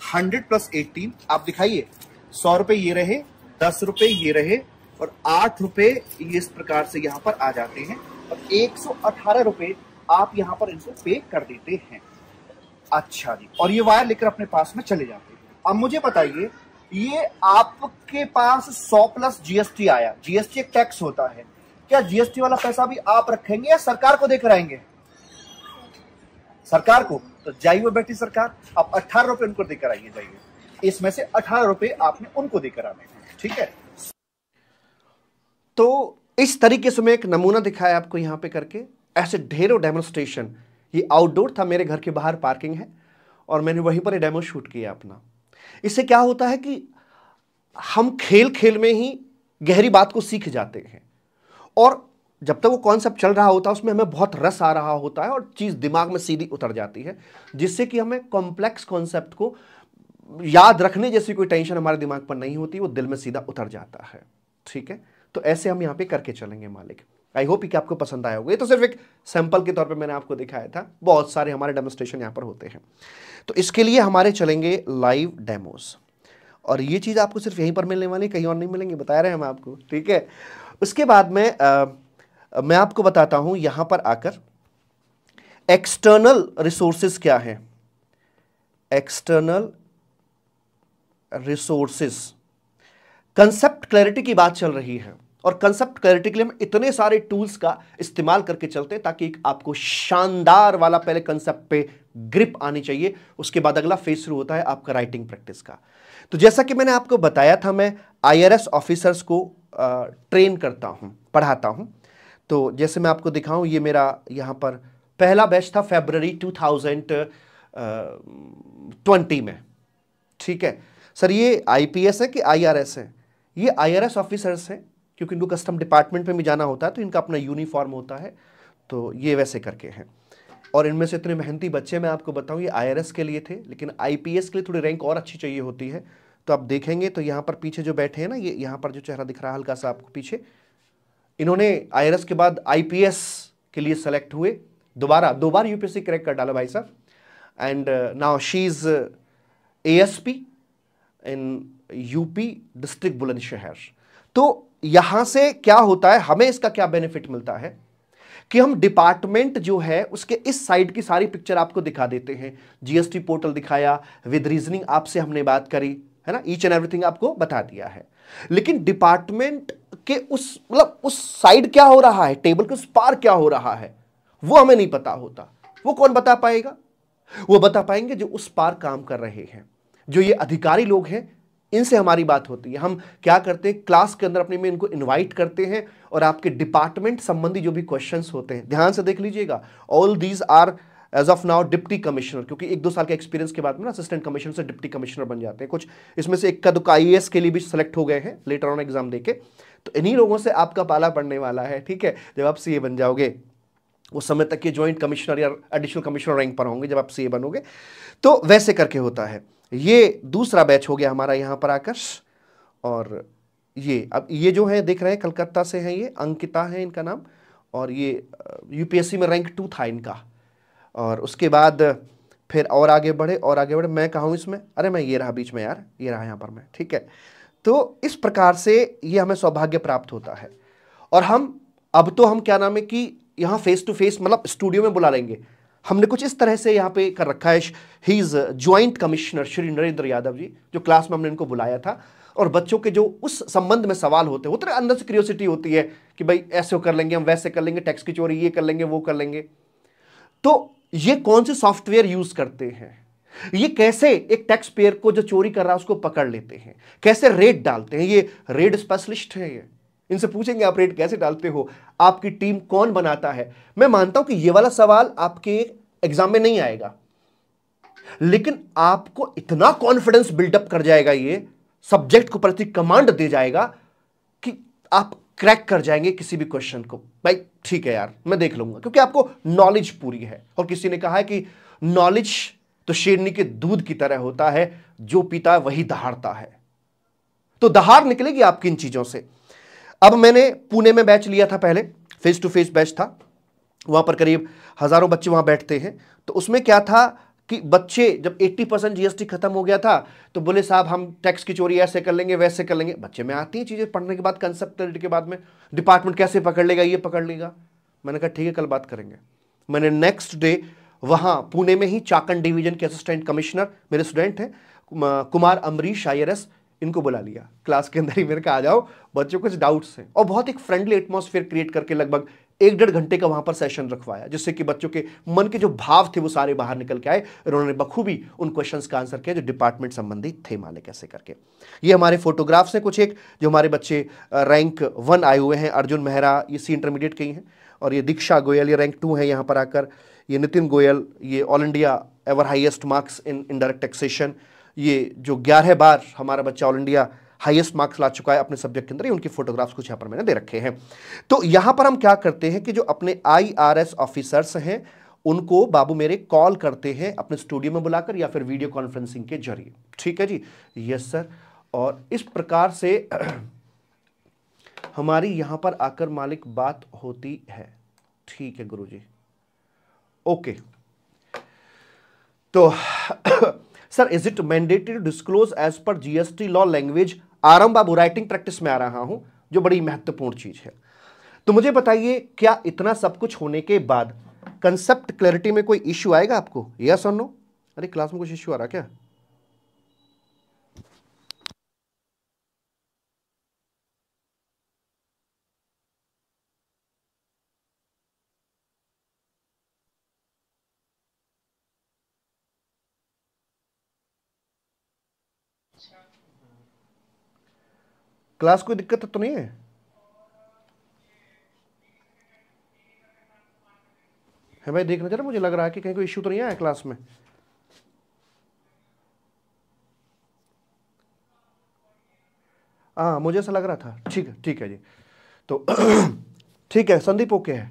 हंड्रेड प्लस एटीन, आप दिखाइए। सौ रुपए ये रहे, दस रुपए ये रहे और आठ रुपए इस प्रकार से यहाँ पर आ जाते हैं। और एक सौ अठारह रुपए आप यहाँ पर इनको पे कर देते हैं। अच्छा जी, और ये वायर लेकर अपने पास में चले जाते हैं। अब मुझे बताइए, ये आपके पास सौ प्लस जीएसटी आया। जीएसटी एक टैक्स होता है। क्या जीएसटी वाला पैसा भी आप रखेंगे या सरकार को देकर आएँगे? सरकार को? तो जाइए बैठी सरकार, आप अठारह रुपए उनको देकर आइए, जाइए। इसमें से अठारह रुपए आपने उनको देकर आने ठीक है? तो इस तरीके से मैं एक नमूना दिखाया आपको यहाँ पे करके, ऐसे ढेरों डेमोन्स्ट्रेशन ये आउटडोर था, मेरे घर के बाहर पार्किंग है, और मैंने वहीं पर डेमो शूट किया अपना। इससे क्या होता है कि हम खेल खेल में ही गहरी बात को सीख जाते हैं, और जब तक वो कॉन्सेप्ट चल रहा होता है उसमें हमें बहुत रस आ रहा होता है और चीज़ दिमाग में सीधी उतर जाती है जिससे कि हमें कॉम्प्लेक्स कॉन्सेप्ट को याद रखने जैसी कोई टेंशन हमारे दिमाग पर नहीं होती वो दिल में सीधा उतर जाता है। ठीक है? तो ऐसे हम यहाँ पे करके चलेंगे मालिक। आई होप कि आपको पसंद आया होगा। ये तो सिर्फ़ एक सैंपल के तौर पे मैंने आपको दिखाया था। बहुत सारे हमारे डेमोस्ट्रेशन यहाँ पर होते हैं। तो इसके लिए हमारे चलेंगे लाइव डेमोज और ये चीज़ आपको सिर्फ़ यहीं पर मिलने वाली कहीं और नहीं मिलेंगे बता रहे हैं हम आपको। ठीक है? उसके बाद में आ, मैं आपको बताता हूँ यहाँ पर आकर एक्सटर्नल रिसोर्सेस क्या है? एक्सटर्नल रिसोर्सेस कंसेप्ट क्लैरिटी की बात चल रही है और कंसेप्ट क्लैरिटी के लिए हम इतने सारे टूल्स का इस्तेमाल करके चलते हैं ताकि एक आपको शानदार वाला पहले कंसेप्ट पे ग्रिप आनी चाहिए, उसके बाद अगला फ़ेज़ शुरू होता है आपका राइटिंग प्रैक्टिस का। तो जैसा कि मैंने आपको बताया था, मैं आईआरएस ऑफिसर्स को ट्रेन करता हूँ, पढ़ाता हूँ। तो जैसे मैं आपको दिखाऊँ, ये मेरा यहाँ पर पहला बैच था फेबररी 2020 में। ठीक है? सर, ये आईपीएस है कि आईआरएस है? ये आईआरएस ऑफिसर्स हैं, क्योंकि इनको कस्टम डिपार्टमेंट में भी जाना होता है तो इनका अपना यूनिफॉर्म होता है तो ये वैसे करके हैं। और इनमें से इतने मेहनती बच्चे मैं आपको बताऊँ, ये आईआरएस के लिए थे, लेकिन आईपीएस के लिए थोड़ी रैंक और अच्छी चाहिए होती है। तो आप देखेंगे तो यहाँ पर पीछे जो बैठे हैं ना, ये यहाँ पर जो चेहरा दिख रहा है, हल्का सा आपको पीछे इन्होंने आई के बाद आईपीएस के लिए सेलेक्ट हुए। दोबारा, दो बार यूपीएससी क्रैक कर डाला भाई साहब। And now she is a S P in UP district Bulandshahr तो यहाँ से क्या होता है? हमें इसका क्या बेनिफिट मिलता है? कि हम डिपार्टमेंट जो है, उसके इस साइड की सारी पिक्चर आपको दिखा देते हैं। जीएसटी पोर्टल दिखाया विद रीजनिंग आपसे हमने बात करी। है ना? ईच एंड एवरीथिंग आपको बता दिया है। लेकिन डिपार्टमेंट के उस मतलब उस साइड क्या हो रहा है? टेबल के उस पार क्या हो रहा है? वो हमें नहीं पता होता। वो कौन बता पाएगा? वो बता पाएँगे जो उस पार काम कर रहे हैं। जो ये अधिकारी लोग हैं, इनसे हमारी बात होती है। हम क्या करते हैं? क्लास के अंदर अपने में इनको इनवाइट करते हैं और आपके डिपार्टमेंट संबंधी जो भी क्वेश्चंस होते हैं, ध्यान से देख लीजिएगा। All these are as of now deputy commissioner क्योंकि एक दो साल के एक्सपीरियंस के बाद में ना असिस्टेंट कमिश्नर से डिप्टी कमिश्नर बन जाते हैं। कुछ इसमें से एक का दुका आई के लिए भी सिलेक्ट हो गए हैं लेटर ऑन एग्ज़ाम देके। तो इन्हीं लोगों से आपका पाला पड़ने वाला है, ठीक है? जब आप सीए बन जाओगे, उस समय तक ये ज्वाइंट कमिश्नर या एडिशनल कमिश्नर रैंक पर होंगे जब आप सीए बनोगे। तो वैसे करके होता है। ये दूसरा बैच हो गया हमारा यहाँ पर आकर, और ये, अब ये जो है, देख रहे हैं, कलकत्ता से हैं ये, अंकिता है इनका नाम, और ये यूपीएससी में रैंक टू था इनका। और उसके बाद फिर और आगे बढ़े, और आगे बढ़े। मैं कहूँ इसमें, अरे मैं ये रहा बीच में यार, ये रहा यहाँ पर मैं, ठीक है? तो इस प्रकार से ये हमें सौभाग्य प्राप्त होता है। और हम, अब तो हम क्या नाम है कि यहाँ फेस टू फेस मतलब स्टूडियो में बुला लेंगे। हमने कुछ इस तरह से यहाँ पे कर रखा है। He is joint commissioner Shri Narendra Yadav ji, जो क्लास में हमने इनको बुलाया था। और बच्चों के जो उस संबंध में सवाल होते हैं उतने अंदर से क्रियोसिटी होती है कि भाई ऐसे कर लेंगे, हम वैसे कर लेंगे टैक्स की चोरी, ये कर लेंगे, वो कर लेंगे। तो ये कौन से सॉफ्टवेयर यूज़ करते हैं? ये कैसे एक टैक्स पेयर को जो चोरी कर रहा है उसको पकड़ लेते हैं? कैसे रेट डालते हैं? ये रेड स्पेशलिस्ट है ये। इनसे पूछेंगे आप रेट कैसे डालते हो? आपकी टीम कौन बनाता है? मैं मानता हूँ कि ये वाला सवाल आपके एग्ज़ाम में नहीं आएगा। लेकिन आपको इतना कॉन्फिडेंस बिल्डअप कर जाएगा ये सब्जेक्ट को प्रति कमांड दे जाएगा कि आप क्रैक कर जाएँगे किसी भी क्वेश्चन को। भाई, ठीक है यार, मैं देख लूँगा, क्योंकि आपको नॉलेज पूरी है। और किसी ने कहा है कि नॉलेज तो शेरनी के दूध की तरह होता है, जो पीता है वही दहाड़ता है। तो दहाड़ निकलेगी आपकी इन चीज़ों से। अब मैंने पुणे में बैच लिया था पहले फेस टू फेस बैच था। वहाँ पर करीब हज़ारों बच्चे वहाँ बैठते हैं। तो उसमें क्या था कि बच्चे जब 80 परसेंट जीएसटी खत्म हो गया था तो बोले, साहब, हम टैक्स की चोरी ऐसे कर लेंगे, वैसे कर लेंगे। बच्चे में आती हैं चीज़ें पढ़ने के बाद कंसेप्ट के बाद में डिपार्टमेंट कैसे पकड़ लेगा, ये पकड़ लेगा? मैंने कहा, ठीक है, कल बात करेंगे। मैंने नेक्स्ट डे वहाँ पुणे में ही चाकन डिवीज़न के असिस्टेंट कमिश्नर मेरे स्टूडेंट हैं कुमार अमरीश आई इनको बुला लिया। क्लास के अंदर ही मेरे कहा, आ जाओ, बच्चों, कुछ डाउट्स हैं। और बहुत एक फ्रेंडली एटमॉस्फेयर क्रिएट करके लगभग एक डेढ़ घंटे का वहाँ पर सेशन रखवाया, जिससे कि बच्चों के मन के जो भाव थे वो सारे बाहर निकल के आए। और उन्होंने बखूबी उन क्वेश्चंस का आंसर किया जो डिपार्टमेंट संबंधी थे माले कैसे करके। ये हमारे फोटोग्राफ्स हैं कुछ एक, जो हमारे बच्चे रैंक वन आए हुए हैं। अर्जुन मेहरा ये सी इंटरमीडिएट के ही हैं और ये दीक्षा गोयल ये रैंक टू है यहाँ पर आकर। ये नितिन गोयल, ये all India ever highest marks in indirect taxation ये जो ग्यारह बार हमारा बच्चा ऑल इंडिया हाईएस्ट मार्क्स ला चुका है अपने सब्जेक्ट के अंदर उनकी फोटोग्राफ्स कुछ यहाँ पर मैंने दे रखे हैं। तो यहाँ पर हम क्या करते हैं कि जो अपने आईआरएस ऑफिसर्स हैं, उनको बाबू मेरे कॉल करते हैं अपने स्टूडियो में बुलाकर या फिर वीडियो कॉन्फ्रेंसिंग के ज़रिए। ठीक है जी? यस सर और इस प्रकार से हमारी यहाँ पर आकर मालिक बात होती है। ठीक है, गुरुजी। ओके। तो sir is it mandatory disclose as per GST law language आरंभ अब राइटिंग प्रैक्टिस में आ रहा हूँ, जो बड़ी महत्वपूर्ण चीज़ है। तो मुझे बताइए, क्या इतना सब कुछ होने के बाद कंसेप्ट क्लैरिटी में कोई इश्यू आएगा आपको? यस और नो अरे क्लास में कुछ इश्यू आ रहा क्या? क्लास कोई दिक्कत तो नहीं है? है भाई, देखना जरा, मुझे लग रहा है कि कहीं कोई इश्यू तो नहीं आया क्लास में? हाँ मुझे ऐसा लग रहा था। ठीक है ठीक है जी। तो ठीक है, संदीप ओके है।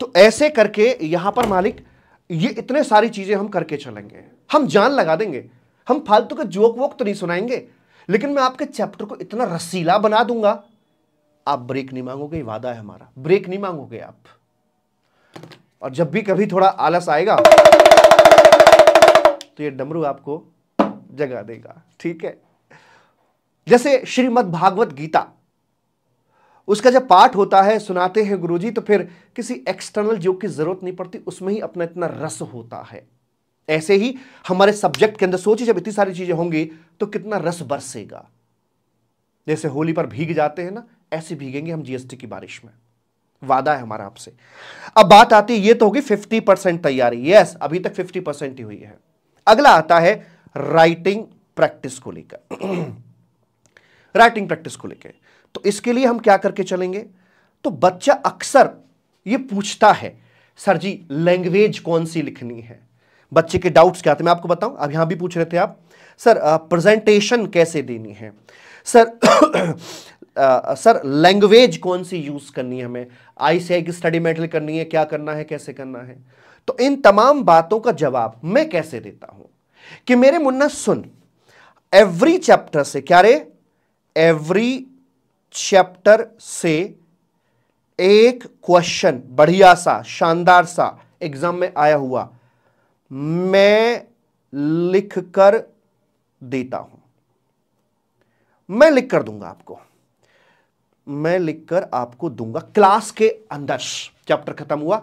तो ऐसे करके यहाँ पर मालिक, ये इतने सारी चीज़ें हम करके चलेंगे। हम जान लगा देंगे। हम फालतू के जोक वोक तो नहीं सुनाएँगे। लेकिन मैं आपके चैप्टर को इतना रसीला बना दूँगा। आप ब्रेक नहीं मांगोगे वादा है हमारा। ब्रेक नहीं मांगोगे आप। और जब भी कभी थोड़ा आलस आएगा तो ये डमरू आपको जगा देगा। ठीक है? जैसे श्रीमद् भागवत गीता, उसका जब पाठ होता है, सुनाते हैं गुरुजी तो फिर किसी एक्सटर्नल जोक की ज़रूरत नहीं पड़ती, उसमें ही अपना इतना रस होता है। ऐसे ही हमारे सब्जेक्ट के अंदर सोचिए, जब इतनी सारी चीज़ें होंगी तो कितना रस बरसेगा। जैसे होली पर भीग जाते हैं ना, ऐसे भीगेंगे हम जीएसटी की बारिश में। वादा है हमारा आपसे। अब बात आती है, ये तो होगी फिफ्टी परसेंट तैयारी। यस अभी तक फिफ्टी परसेंट ही हुई है। अगला आता है राइटिंग प्रैक्टिस को लेकर। राइटिंग प्रैक्टिस को लेकर। तो इसके लिए हम क्या करके चलेंगे? तो बच्चा अक्सर ये पूछता है, सर जी लैंग्वेज कौन सी लिखनी है? बच्चे के डाउट्स क्या थे मैं आपको बताऊँ अब यहाँ भी पूछ रहे थे आप सर प्रेजेंटेशन कैसे देनी है? सर आ, सर लैंग्वेज कौन सी यूज़ करनी है हमें? आई सी आई की स्टडी मेटल करनी है क्या करना है कैसे करना है? तो इन तमाम बातों का जवाब मैं कैसे देता हूँ? कि मेरे मुन्ना सुन एवरी चैप्टर से क्या रे? एवरी चैप्टर से एक क्वेश्चन बढ़िया सा शानदार सा एग्ज़ाम में आया हुआ मैं लिख कर देता हूँ। मैं लिख कर दूँगा आपको। मैं लिख कर आपको दूँगा क्लास के अंदर। चैप्टर खत्म हुआ,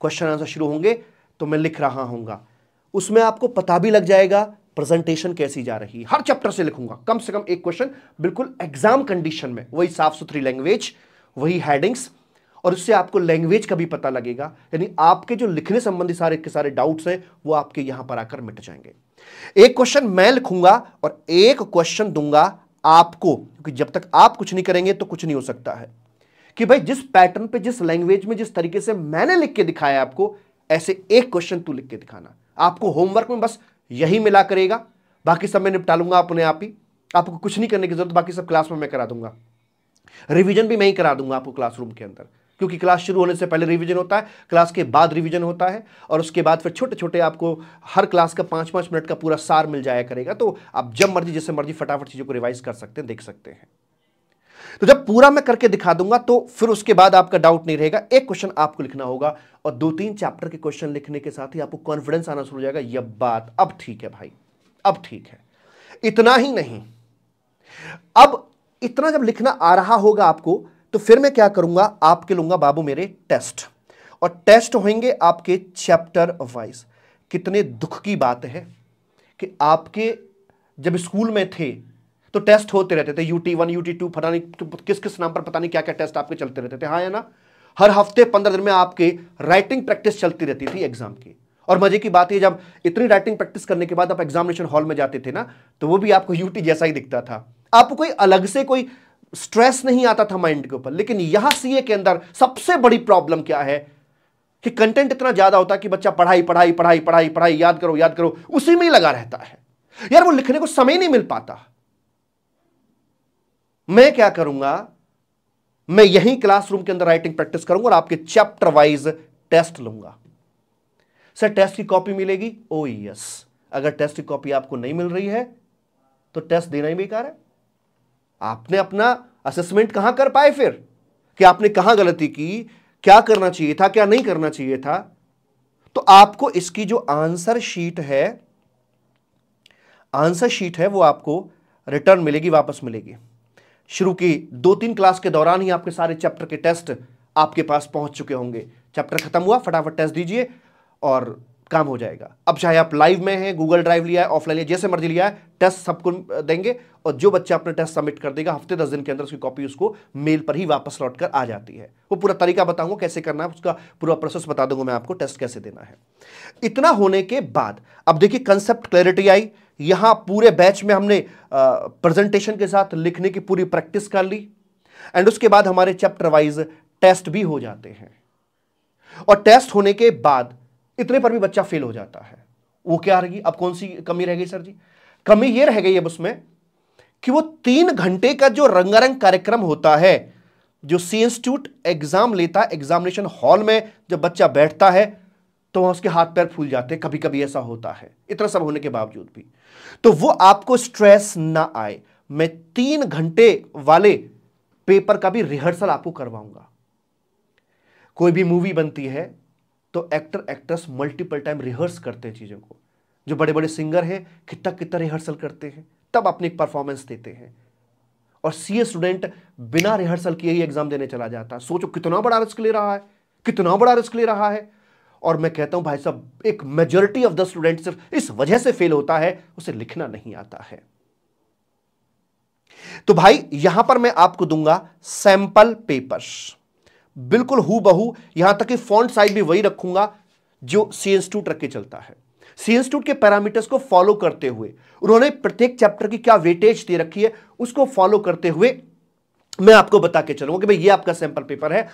क्वेश्चन आंसर शुरू होंगे तो मैं लिख रहा हूँगा उसमें आपको पता भी लग जाएगा प्रेजेंटेशन कैसी जा रही है। हर चैप्टर से लिखूँगा। कम से कम एक क्वेश्चन बिल्कुल एग्ज़ाम कंडीशन में। वही साफ़ सुथरी लैंग्वेज वही हेडिंग्स और उससे आपको लैंग्वेज का भी पता लगेगा। यानी आपके जो लिखने संबंधी सारे के सारे डाउट्स हैं, वो आपके यहाँ पर आकर मिट जाएँगे। एक क्वेश्चन मैं लिखूँगा और एक क्वेश्चन दूँगा आपको। क्योंकि जब तक आप कुछ नहीं करेंगे तो कुछ नहीं हो सकता है। कि भाई जिस पैटर्न पे, जिस लैंग्वेज में, जिस तरीके से मैंने लिख के दिखाया आपको, ऐसे एक क्वेश्चन तू लिख के दिखाना। आपको होमवर्क में बस यही मिला करेगा। बाकी सब मैं निपटा लूँगा अपने आप ही। आपको कुछ नहीं करने की ज़रूरत, बाकी सब क्लास में मैं करा दूँगा। रिवीजन भी मैं ही करा दूँगा आपको क्लासरूम के अंदर। क्योंकि क्लास शुरू होने से पहले रिवीजन होता है, क्लास के बाद रिवीजन होता है और उसके बाद फिर छोटे छोटे आपको हर क्लास का पाँच पाँच मिनट का पूरा सार मिल जाया करेगा। तो आप जब मर्ज़ी, जैसे मर्ज़ी फटाफट चीज़ों को रिवाइज कर सकते हैं, देख सकते हैं। तो जब पूरा मैं करके दिखा दूँगा तो फिर उसके बाद आपका डाउट नहीं रहेगा। एक क्वेश्चन आपको लिखना होगा और दो तीन चैप्टर के क्वेश्चन लिखने के साथ ही आपको कॉन्फिडेंस आना शुरू हो जाएगा, यह बात अब ठीक है भाई, अब ठीक है। इतना ही नहीं। अब इतना जब लिखना आ रहा होगा आपको तो फिर मैं क्या करूँगा? आपके लूँगा बाबू मेरे टेस्ट। और टेस्ट होंगे आपके चैप्टर वाइज। कितने दुख की बात है कि आपके जब स्कूल में थे तो टेस्ट होते रहते थे। यूटी वन यूटी टू पता नहीं किस किस नाम पर पता नहीं क्या क्या टेस्ट आपके चलते रहते थे। हाँ या ना? हर हफ़्ते पंद्रह दिन में आपके राइटिंग प्रैक्टिस चलती रहती थी एग्ज़ाम की। और मज़े की बात है जब इतनी राइटिंग प्रैक्टिस करने के बाद आप एग्जामिनेशन हॉल में जाते थे ना तो वो भी आपको यूटी जैसा ही दिखता था। आपको कोई अलग से कोई स्ट्रेस नहीं आता था माइंड के ऊपर। लेकिन यहाँ सीए के अंदर सबसे बड़ी प्रॉब्लम क्या है कि कंटेंट इतना ज़्यादा होता है कि बच्चा पढ़ाई पढ़ाई पढ़ाई पढ़ाई पढ़ाई, याद करो याद करो, उसी में ही लगा रहता है। यार वो लिखने को समय नहीं मिल पाता। मैं क्या करूँगा? मैं यही क्लासरूम के अंदर राइटिंग प्रैक्टिस करूँगा और आपके चैप्टर वाइज टेस्ट लूँगा। सर टेस्ट की कॉपी मिलेगी? ओ यस अगर टेस्ट की कॉपी आपको नहीं मिल रही है तो टेस्ट देना ही बेकार है। आपने अपना असेसमेंट कहाँ कर पाए फिर? कि आपने कहाँ गलती की? क्या करना चाहिए था, क्या नहीं करना चाहिए था? तो आपको इसकी जो आंसर शीट है आंसर शीट है वो आपको रिटर्न मिलेगी, वापस मिलेगी। शुरू की दो तीन क्लास के दौरान ही आपके सारे चैप्टर के टेस्ट आपके पास पहुँच चुके होंगे। चैप्टर खत्म हुआ, फटाफट टेस्ट दीजिए और काम हो जाएगा। अब चाहे आप लाइव में हैं गूगल ड्राइव लिया है ऑफलाइन लिया जैसे मर्ज़ी लिया है टेस्ट सबको देंगे और जो बच्चा अपना टेस्ट सबमिट कर देगा, हफ़्ते दस दिन के अंदर उसकी कॉपी उसको मेल पर ही वापस लौट कर आ जाती है। वो पूरा तरीका बताऊँगा कैसे करना है, उसका पूरा प्रोसेस बता दूँगा मैं आपको टेस्ट कैसे देना है। इतना होने के बाद, अब देखिए कंसेप्ट क्लैरिटी आई। यहाँ पूरे बैच में हमने प्रेजेंटेशन के साथ लिखने की पूरी प्रैक्टिस कर ली। एंड उसके बाद हमारे चैप्टर वाइज टेस्ट भी हो जाते हैं। और टेस्ट होने के बाद इतने पर भी बच्चा फेल हो जाता है। वो क्या रहेगी अब कौन सी कमी रह गई सर जी? कमी ये रह गई अब उसमें कि वो तीन घंटे का जो रंगारंग कार्यक्रम होता है, जो सी इंस्टीट्यूट एग्ज़ाम लेता है एग्जामिनेशन हॉल में जब बच्चा बैठता है तो वहाँ उसके हाथ पैर फूल जाते हैं। कभी कभी ऐसा होता है। इतना सब होने के बावजूद भी। तो वो आपको स्ट्रेस ना आए। मैं तीन घंटे वाले पेपर का भी रिहर्सल आपको करवाऊँगा। कोई भी मूवी बनती है तो actor actress multiple time rehearse करते हैं चीज़ों को। जो बड़े बड़े सिंगर हैं कितना कितना रिहर्सल करते हैं, तब अपनी परफॉर्मेंस देते हैं। और सी स्टूडेंट बिना रिहर्सल किए ही एग्ज़ाम देने चला जाता है। सोचो कितना बड़ा रिस्क ले रहा है, कितना बड़ा रिस्क ले रहा है। और मैं कहता हूँ, भाई साहब, एक मेजोरिटी ऑफ़ द स्टूडेंट सिर्फ़ इस वजह से फेल होता है, उसे लिखना नहीं आता है। तो भाई, यहाँ पर मैं आपको दूँगा सैंपल पेपर्स बिल्कुल हु बहू यहाँ तक कि फॉन्ट साइज़ भी वही रखूँगा जो सी इंस्टीट्यूट रख के चलता है। सी इंस्टीट्यूट के पैरामीटर्स को फॉलो करते हुए, उन्होंने प्रत्येक चैप्टर की क्या वेटेज दे रखी है, उसको फॉलो करते हुए मैं आपको बता के चलूँगा कि भाई ये आपका सैंपल पेपर है।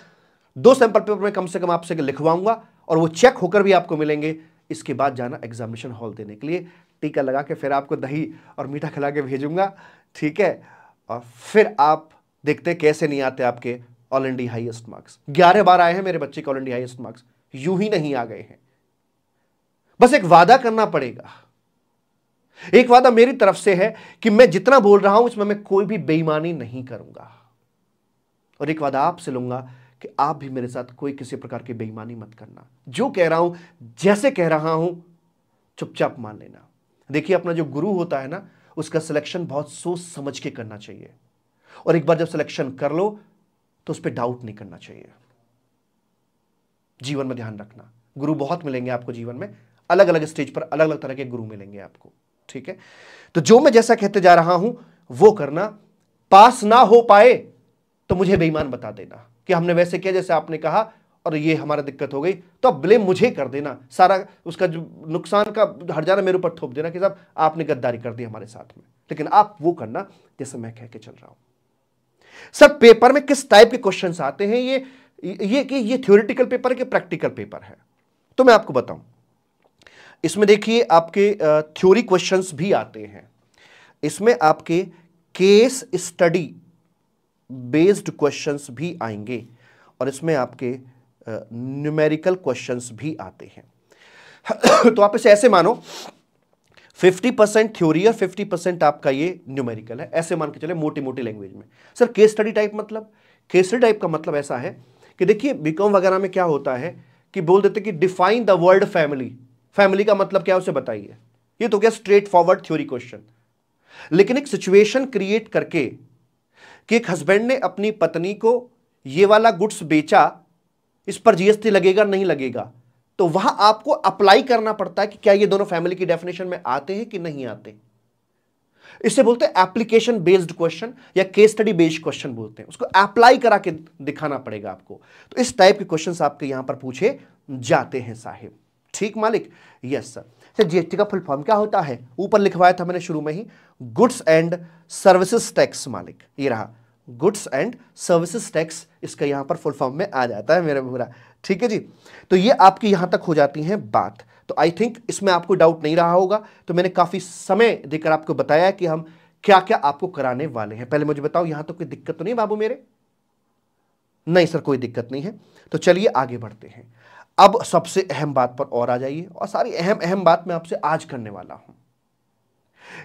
दो सैंपल पेपर में कम से कम आपसे लिखवाऊँगा और वो चेक होकर भी आपको मिलेंगे। इसके बाद जाना एग्जामिनेशन हॉल देने के लिए। टीका लगा के फिर आपको दही और मीठा खिला के भेजूँगा। ठीक है? और फिर आप देखते कैसे नहीं आते आपके। ऑल इंडिया हाईएस्ट मार्क्स ग्यारह बार आए हैं मेरे बच्चे के ऑल इंडिया हाईएस्ट मार्क्स यूँ ही नहीं आ गए हैं। बस एक वादा करना पड़ेगा। एक वादा मेरी तरफ़ से है कि मैं जितना बोल रहा हूँ इसमें मैं कोई भी बेईमानी नहीं करूँगा। और एक वादा आपसे लूँगा कि आप भी मेरे साथ कोई किसी प्रकार की बेईमानी मत करना। जो कह रहा हूँ, जैसे कह रहा हूँ, चुपचाप मान लेना। देखिए, अपना जो गुरु होता है ना, उसका सिलेक्शन बहुत सोच समझ के करना चाहिए। और एक बार जब सिलेक्शन कर लो तो उस पर डाउट नहीं करना चाहिए। जीवन में ध्यान रखना। गुरु बहुत मिलेंगे आपको जीवन में। अलग अलग स्टेज पर अलग अलग तरह के गुरु मिलेंगे आपको। ठीक है? तो जो मैं जैसा कहते जा रहा हूँ, वो करना। पास ना हो पाए तो मुझे बेईमान बता देना कि हमने वैसे किया जैसे आपने कहा, और ये हमारा दिक्कत हो गई। तो अब ब्लेम मुझे कर देना। सारा उसका जो नुकसान का हर जाना मेरे ऊपर थोप देना कि साहब, आपने गद्दारी कर दी हमारे साथ में। लेकिन आप वो करना जैसे मैं कह के चल रहा हूँ। सर पेपर में किस टाइप के क्वेश्चन आते हैं, ये ये कि ये थ्योरेटिकल पेपर है कि प्रैक्टिकल पेपर है? तो मैं आपको बताऊँ। इसमें देखिए आपके थ्योरी क्वेश्चंस भी आते हैं। इसमें आपके केस स्टडी बेस्ड क्वेश्चंस भी आएँगे और इसमें आपके न्यूमेरिकल क्वेश्चंस भी आते हैं। तो आप इसे ऐसे मानो 50 परसेंट थ्योरी और 50 परसेंट आपका ये न्यूमेरिकल है। ऐसे मान के चले मोटी मोटी लैंग्वेज में। सर केस स्टडी टाइप मतलब? केस स्टडी टाइप का मतलब ऐसा है कि देखिए बीकॉम वगैरह में क्या होता है कि बोल देते कि define the word family family का मतलब क्या उसे बताइए। ये तो क्या स्ट्रेट फॉरवर्ड थ्योरी क्वेश्चन लेकिन एक सिचुएशन क्रिएट करके कि एक हस्बैंड ने अपनी पत्नी को ये वाला गुड्स बेचा, इस पर जीएसटी लगेगा, नहीं लगेगा? तो वहाँ आपको अप्लाई करना पड़ता है कि क्या ये दोनों फैमिली की डेफिनेशन में आते हैं कि नहीं आते। इसे बोलते हैं एप्लीकेशन बेस्ड क्वेश्चन या केस स्टडी बेस्ड क्वेश्चन बोलते हैं। उसको अप्लाई करा के दिखाना पड़ेगा आपको। तो इस टाइप के क्वेश्चंस आपके यहाँ पर पूछे जाते हैं साहिब। ठीक मालिक? यस सर सर जीएसटी का फुल फॉर्म क्या होता है? ऊपर लिखवाया था मैंने शुरू में ही। गुड्स एंड सर्विसेज़ टैक्स मालिक। ये रहा। गुड्स एंड सर्विसेज़ टैक्स इसका यहाँ पर फुल फॉर्म में आ जाता है मेरा पूरा ठीक है जी? तो ये आपकी यहाँ तक हो जाती है बात। तो आई थिंक इसमें आपको डाउट नहीं रहा होगा। तो मैंने काफ़ी समय देकर आपको बताया कि हम क्या क्या आपको कराने वाले हैं। पहले मुझे बताओ, यहाँ तो कोई दिक्कत तो नहीं बाबू मेरे? नहीं सर, कोई दिक्कत नहीं है। तो चलिए आगे बढ़ते हैं। अब सबसे अहम बात पर और आ जाइए और सारी अहम अहम बात मैं आपसे आज करने वाला हूँ।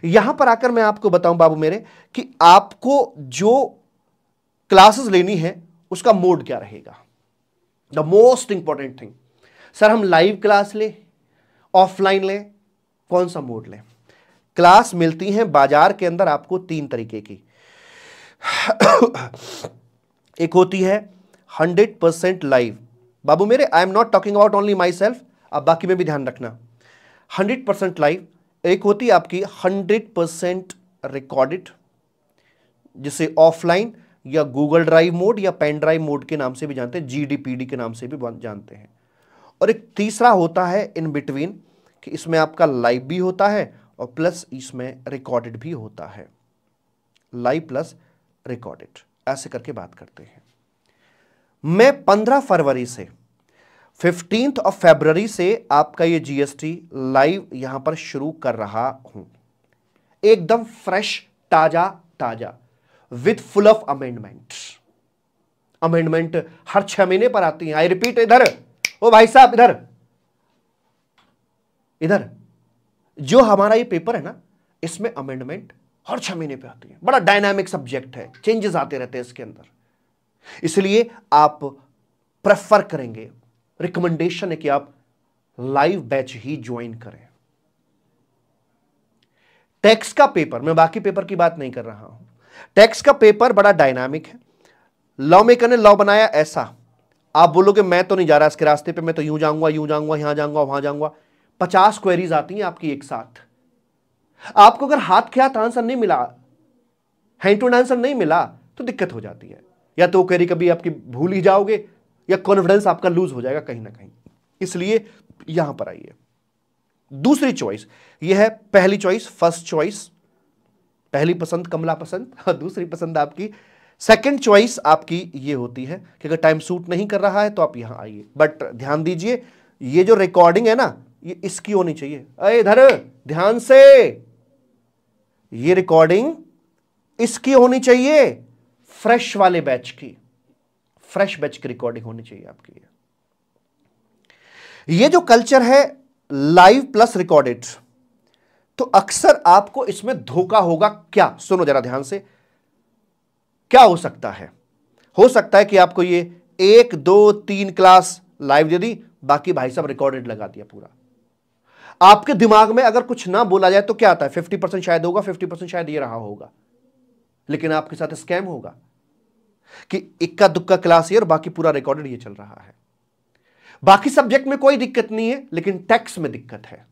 यहाँ पर आकर मैं आपको बताऊँ बाबू मेरे, कि आपको जो क्लासेस लेनी है, उसका मोड क्या रहेगा? The most important thing sir हम लाइव क्लास ले ऑफलाइन लें, कौन सा मोड लें? क्लास मिलती है बाज़ार के अंदर आपको तीन तरीके की। एक होती है हंड्रेड परसेंट लाइव बाबू मेरे I am not talking about only myself अब बाकी में भी ध्यान रखना। हंड्रेड परसेंट लाइव एक होती है आपकी हंड्रेड परसेंट रिकॉर्डेड जिसे ऑफलाइन या गूगल ड्राइव मोड या पेन ड्राइव मोड के नाम से भी जानते हैं जीडीपीडी के नाम से भी जानते हैं। और एक तीसरा होता है इन बिटवीन कि इसमें आपका लाइव भी होता है और प्लस इसमें रिकॉर्डेड भी होता है। लाइव प्लस रिकॉर्डेड ऐसे करके बात करते हैं। मैं 15 फरवरी से फिफ्टींथ ऑफ़ फेबररी से आपका ये जीएसटी लाइव यहाँ पर शुरू कर रहा हूँ। एकदम फ्रेश ताज़ा ताज़ा। With full of amendment amendment हर छह महीने पर आती है। आई रिपीट इधर। ओ भाई साहब, इधर। इधर। जो हमारा ये पेपर है ना, इसमें अमेंडमेंट हर छह महीने पे आती है। बड़ा डायनामिक सब्जेक्ट है। चेंजेस आते रहते हैं इसके अंदर। इसलिए आप प्रेफर करेंगे। रिकमेंडेशन है कि आप लाइव बैच ही ज्वाइन करें। टैक्स का पेपर मैं बाकी पेपर की बात नहीं कर रहा हूँ। टैक्स का पेपर बड़ा डायनामिक है। लॉ मेकर ने लॉ बनाया ऐसा। आप बोलोगे, मैं तो नहीं जा रहा इसके रास्ते पे, मैं तो यूँ जाऊँगा यूँ जाऊँगा, यहाँ जाऊँगा, वहाँ जाऊँगा। पचास क्वेरीज आती हैं आपकी एक साथ। आपको अगर हाथ के हाथ आंसर नहीं मिला हैंड टू आंसर नहीं मिला तो दिक्कत हो जाती है। या तो क्वेरी कभी आपकी भूल ही जाओगे, या कॉन्फिडेंस आपका लूज हो जाएगा कहीं ना कहीं। इसलिए यहाँ पर आइए। दूसरी चॉइस यह है पहली चॉइस फ़र्स्ट चॉइस पहली पसंद कमला पसंद और दूसरी पसंद आपकी। सेकंड चॉइस आपकी ये होती है कि अगर टाइम सूट नहीं कर रहा है तो आप यहाँ आइए। बट ध्यान दीजिए, ये जो रिकॉर्डिंग है ना, ये इसकी होनी चाहिए। अरे इधर, ध्यान से। ये रिकॉर्डिंग इसकी होनी चाहिए फ्रेश वाले बैच की। फ्रेश बैच की रिकॉर्डिंग होनी चाहिए आपकी ये। जो कल्चर है लाइव प्लस रिकॉर्डेड तो अक्सर आपको इसमें धोखा होगा क्या? सुनो जरा ध्यान से। क्या हो सकता है? हो सकता है कि आपको ये एक, दो, तीन क्लास लाइव दे दी, बाकी भाई साहब रिकॉर्डेड लगा दिया पूरा। आपके दिमाग में अगर कुछ ना बोला जाए तो क्या आता है? फिफ्टी परसेंट शायद होगा फिफ्टी परसेंट शायद ये रहा होगा। लेकिन आपके साथ स्कैम होगा कि इक्का दुक्का क्लास ईयर बाकी पूरा रिकॉर्डेड ये चल रहा है। बाकी सब्जेक्ट में कोई दिक्कत नहीं है, लेकिन टैक्स में दिक्कत है।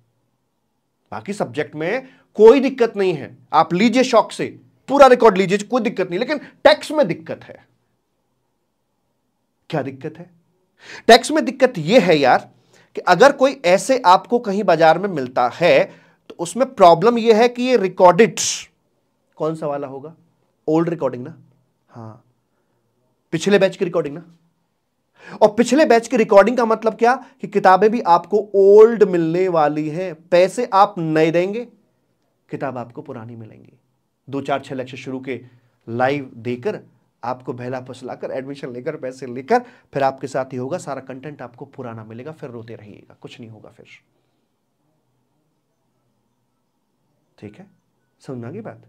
बाकी सब्जेक्ट में कोई दिक्कत नहीं है। आप लीजिए शौक से। पूरा रिकॉर्ड लीजिए, कोई दिक्कत नहीं, लेकिन टैक्स में दिक्कत है। क्या दिक्कत है? टैक्स में दिक्कत यह है यार कि अगर कोई ऐसे आपको कहीं बाज़ार में मिलता है तो उसमें प्रॉब्लम यह है कि ये रिकॉर्डेड कौन सा वाला होगा? ओल्ड रिकॉर्डिंग ना? हाँ। पिछले बैच की रिकॉर्डिंग ना? और पिछले बैच की रिकॉर्डिंग का मतलब क्या? कि किताबें भी आपको ओल्ड मिलने वाली हैं। पैसे आप नए देंगे, किताब आपको पुरानी मिलेंगी। दो चार छह लेक्चर शुरू के लाइव देकर आपको बहला फसलाकर एडमिशन लेकर, पैसे लेकर, फिर आपके साथ ही होगा, सारा कंटेंट आपको पुराना मिलेगा, फिर रोते रहिएगा, कुछ नहीं होगा फिर। ठीक है? समझना की बात?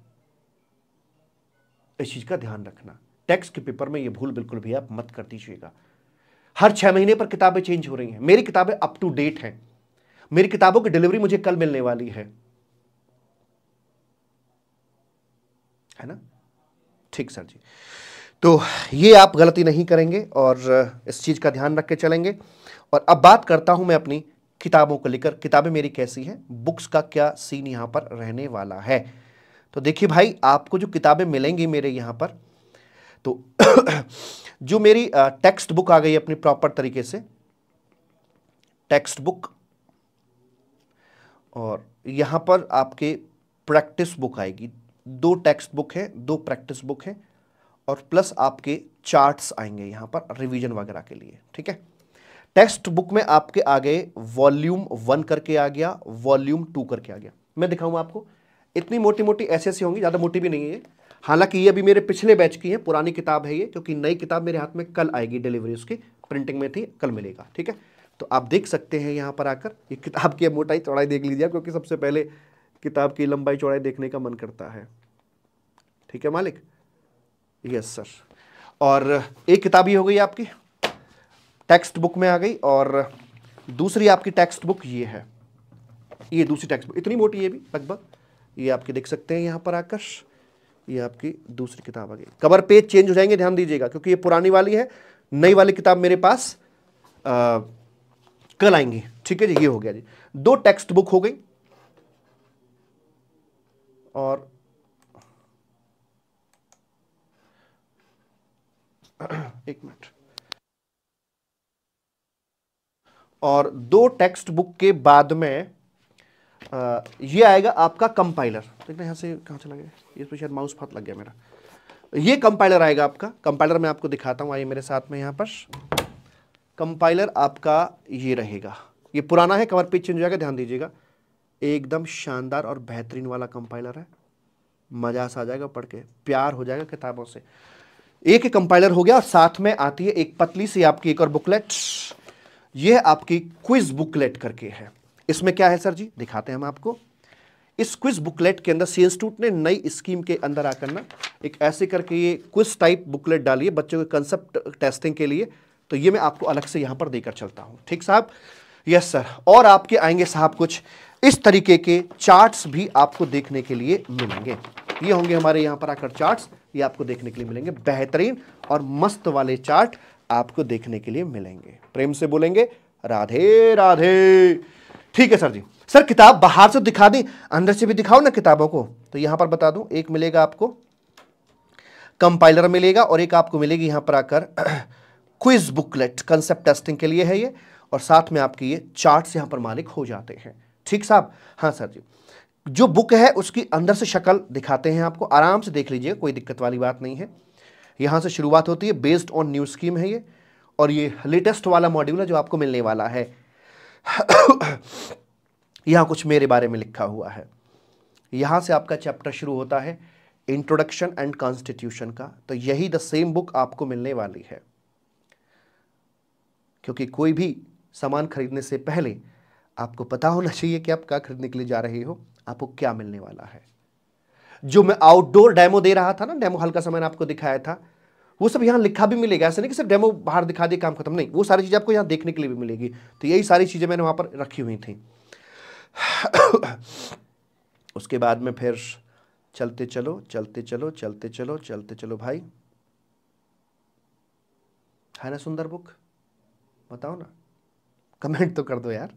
इस चीज़ का ध्यान रखना। टेक्स्ट के पेपर में ये भूल बिल्कुल भी आप मत कर दीजिएगा। हर छह महीने पर किताबें चेंज हो रही हैं। मेरी किताबें अप टू डेट हैं। मेरी किताबों की डिलीवरी मुझे कल मिलने वाली है। है ना? ठीक सर जी। तो ये आप गलती नहीं करेंगे और इस चीज़ का ध्यान रख के चलेंगे। और अब बात करता हूँ मैं अपनी किताबों को लेकर। किताबें मेरी कैसी हैं? बुक्स का क्या सीन यहाँ पर रहने वाला है? तो देखिए भाई, आपको जो किताबें मिलेंगी मेरे यहाँ पर तो जो मेरी टेक्स्ट बुक आ गई अपनी प्रॉपर तरीके से टेक्स्ट बुक और यहाँ पर आपके प्रैक्टिस बुक आएगी। दो टेक्स्ट बुक है, दो प्रैक्टिस बुक है, और प्लस आपके चार्ट्स आएँगे यहाँ पर रिवीजन वगैरह के लिए, ठीक है? टेक्स्ट बुक में आपके आगे वॉल्यूम वन करके आ गया वॉल्यूम टू करके आ गया। मैं दिखाऊँगा आपको। इतनी मोटी मोटी ऐसे ऐसी होंगी, ज़्यादा मोटी भी नहीं है हालाँकि ये अभी मेरे पिछले बैच की है, पुरानी किताब है ये, क्योंकि नई किताब मेरे हाथ में कल आएगी डिलीवरी उसकी, प्रिंटिंग में थी, कल मिलेगा, ठीक है? तो आप देख सकते हैं यहाँ पर आकर, ये किताब की मोटाई चौड़ाई देख लीजिए क्योंकि सबसे पहले किताब की लंबाई चौड़ाई देखने का मन करता है। ठीक है मालिक? यस सर और एक किताब ये हो गई आपकी टेक्स्ट बुक में आ गई, और दूसरी आपकी टेक्स्ट बुक ये है। ये दूसरी टेक्स्ट बुक इतनी मोटी है भी, लगभग। ये आपके देख सकते हैं यहाँ पर आकर ये आपकी दूसरी किताब आ गई। कवर पेज चेंज हो जाएँगे ध्यान दीजिएगा क्योंकि ये पुरानी वाली है नई वाली किताब मेरे पास आ, कल आएँगी। ठीक है जी ये हो गया जी। दो टेक्स्ट बुक हो गई। और एक मिनट। और दो टेक्स्ट बुक के बाद में आ, ये आएगा आपका कंपाइलर देखना यहाँ से कहाँ चला गया ये तो शायद माउस फात लग गया मेरा। ये कंपाइलर आएगा आपका। कंपाइलर मैं आपको दिखाता हूँ। आइए मेरे साथ में यहाँ पर। कंपाइलर आपका ये रहेगा। ये पुराना है कवर पेज चेंज हो जाएगा ध्यान दीजिएगा। एकदम शानदार और बेहतरीन वाला कंपाइलर है। मज़ा सा आ जाएगा पढ़ के। प्यार हो जाएगा किताबों से। एक कंपाइलर हो गया और साथ में आती है एक पतली सी आपकी एक और बुकलेट यह आपकी क्विज बुकलेट करके है। इसमें क्या है, सर जी? दिखाते हैं हम आपको। इस क्विज बुकलेट के अंदर सी इंस्टीट्यूट ने नई स्कीम के अंदर आकर ना एक ऐसे करके ये क्विज टाइप बुकलेट डाली बच्चों के कंसेप्ट टेस्टिंग के लिए। तो ये मैं आपको अलग से यहाँ पर देकर चलता हूँ। ठीक साहब? यस सर और आपके आएँगे साहब कुछ इस तरीके के चार्ट्स भी आपको देखने के लिए मिलेंगे। ये होंगे हमारे यहाँ पर आकर चार्ट्स ये आपको देखने के लिए मिलेंगे। बेहतरीन और मस्त वाले चार्ट आपको देखने के लिए मिलेंगे। प्रेम से बोलेंगे, राधे राधे। ठीक है सर जी। सर, किताब बाहर से दिखा दी, अंदर से भी दिखाओ ना किताबों को। तो यहाँ पर बता दूँ, एक मिलेगा आपको कंपाइलर मिलेगा और एक आपको मिलेगी यहाँ पर आकर क्विज बुकलेट कंसेप्ट टेस्टिंग के लिए है ये। और साथ में आपके ये चार्ट्स यहाँ पर मालिक हो जाते हैं। ठीक साहब? हाँ सर जी। जो बुक है, उसकी अंदर से शक्ल दिखाते हैं आपको। आराम से देख लीजिए, कोई दिक्कत वाली बात नहीं है। यहाँ से शुरुआत होती है बेस्ड ऑन न्यू स्कीम है ये। और ये लेटेस्ट वाला मॉड्यूल है जो आपको मिलने वाला है। यहाँ कुछ मेरे बारे में लिखा हुआ है। यहाँ से आपका चैप्टर शुरू होता है इंट्रोडक्शन एंड कॉन्स्टिट्यूशन का। तो यही द सेम बुक आपको मिलने वाली है। क्योंकि कोई भी सामान खरीदने से पहले आपको पता होना चाहिए कि आप क्या खरीदने के लिए जा रहे हो, आपको क्या मिलने वाला है। जो मैं आउटडोर डेमो दे रहा था ना डेमो हल्का सा मैंने आपको दिखाया था वो सब यहाँ लिखा भी मिलेगा। ऐसा नहीं कि सिर्फ़ डेमो बाहर दिखा दिए, काम खत्म, नहीं। वो सारी चीज़ें आपको यहाँ देखने के लिए भी मिलेगी। तो यही सारी चीज़ें मैंने वहाँ पर रखी हुई थी। उसके बाद में फिर चलते चलो चलते चलो चलते चलो चलते चलो भाई। है ना सुंदर बुक बताओ ना। कमेंट तो कर दो यार।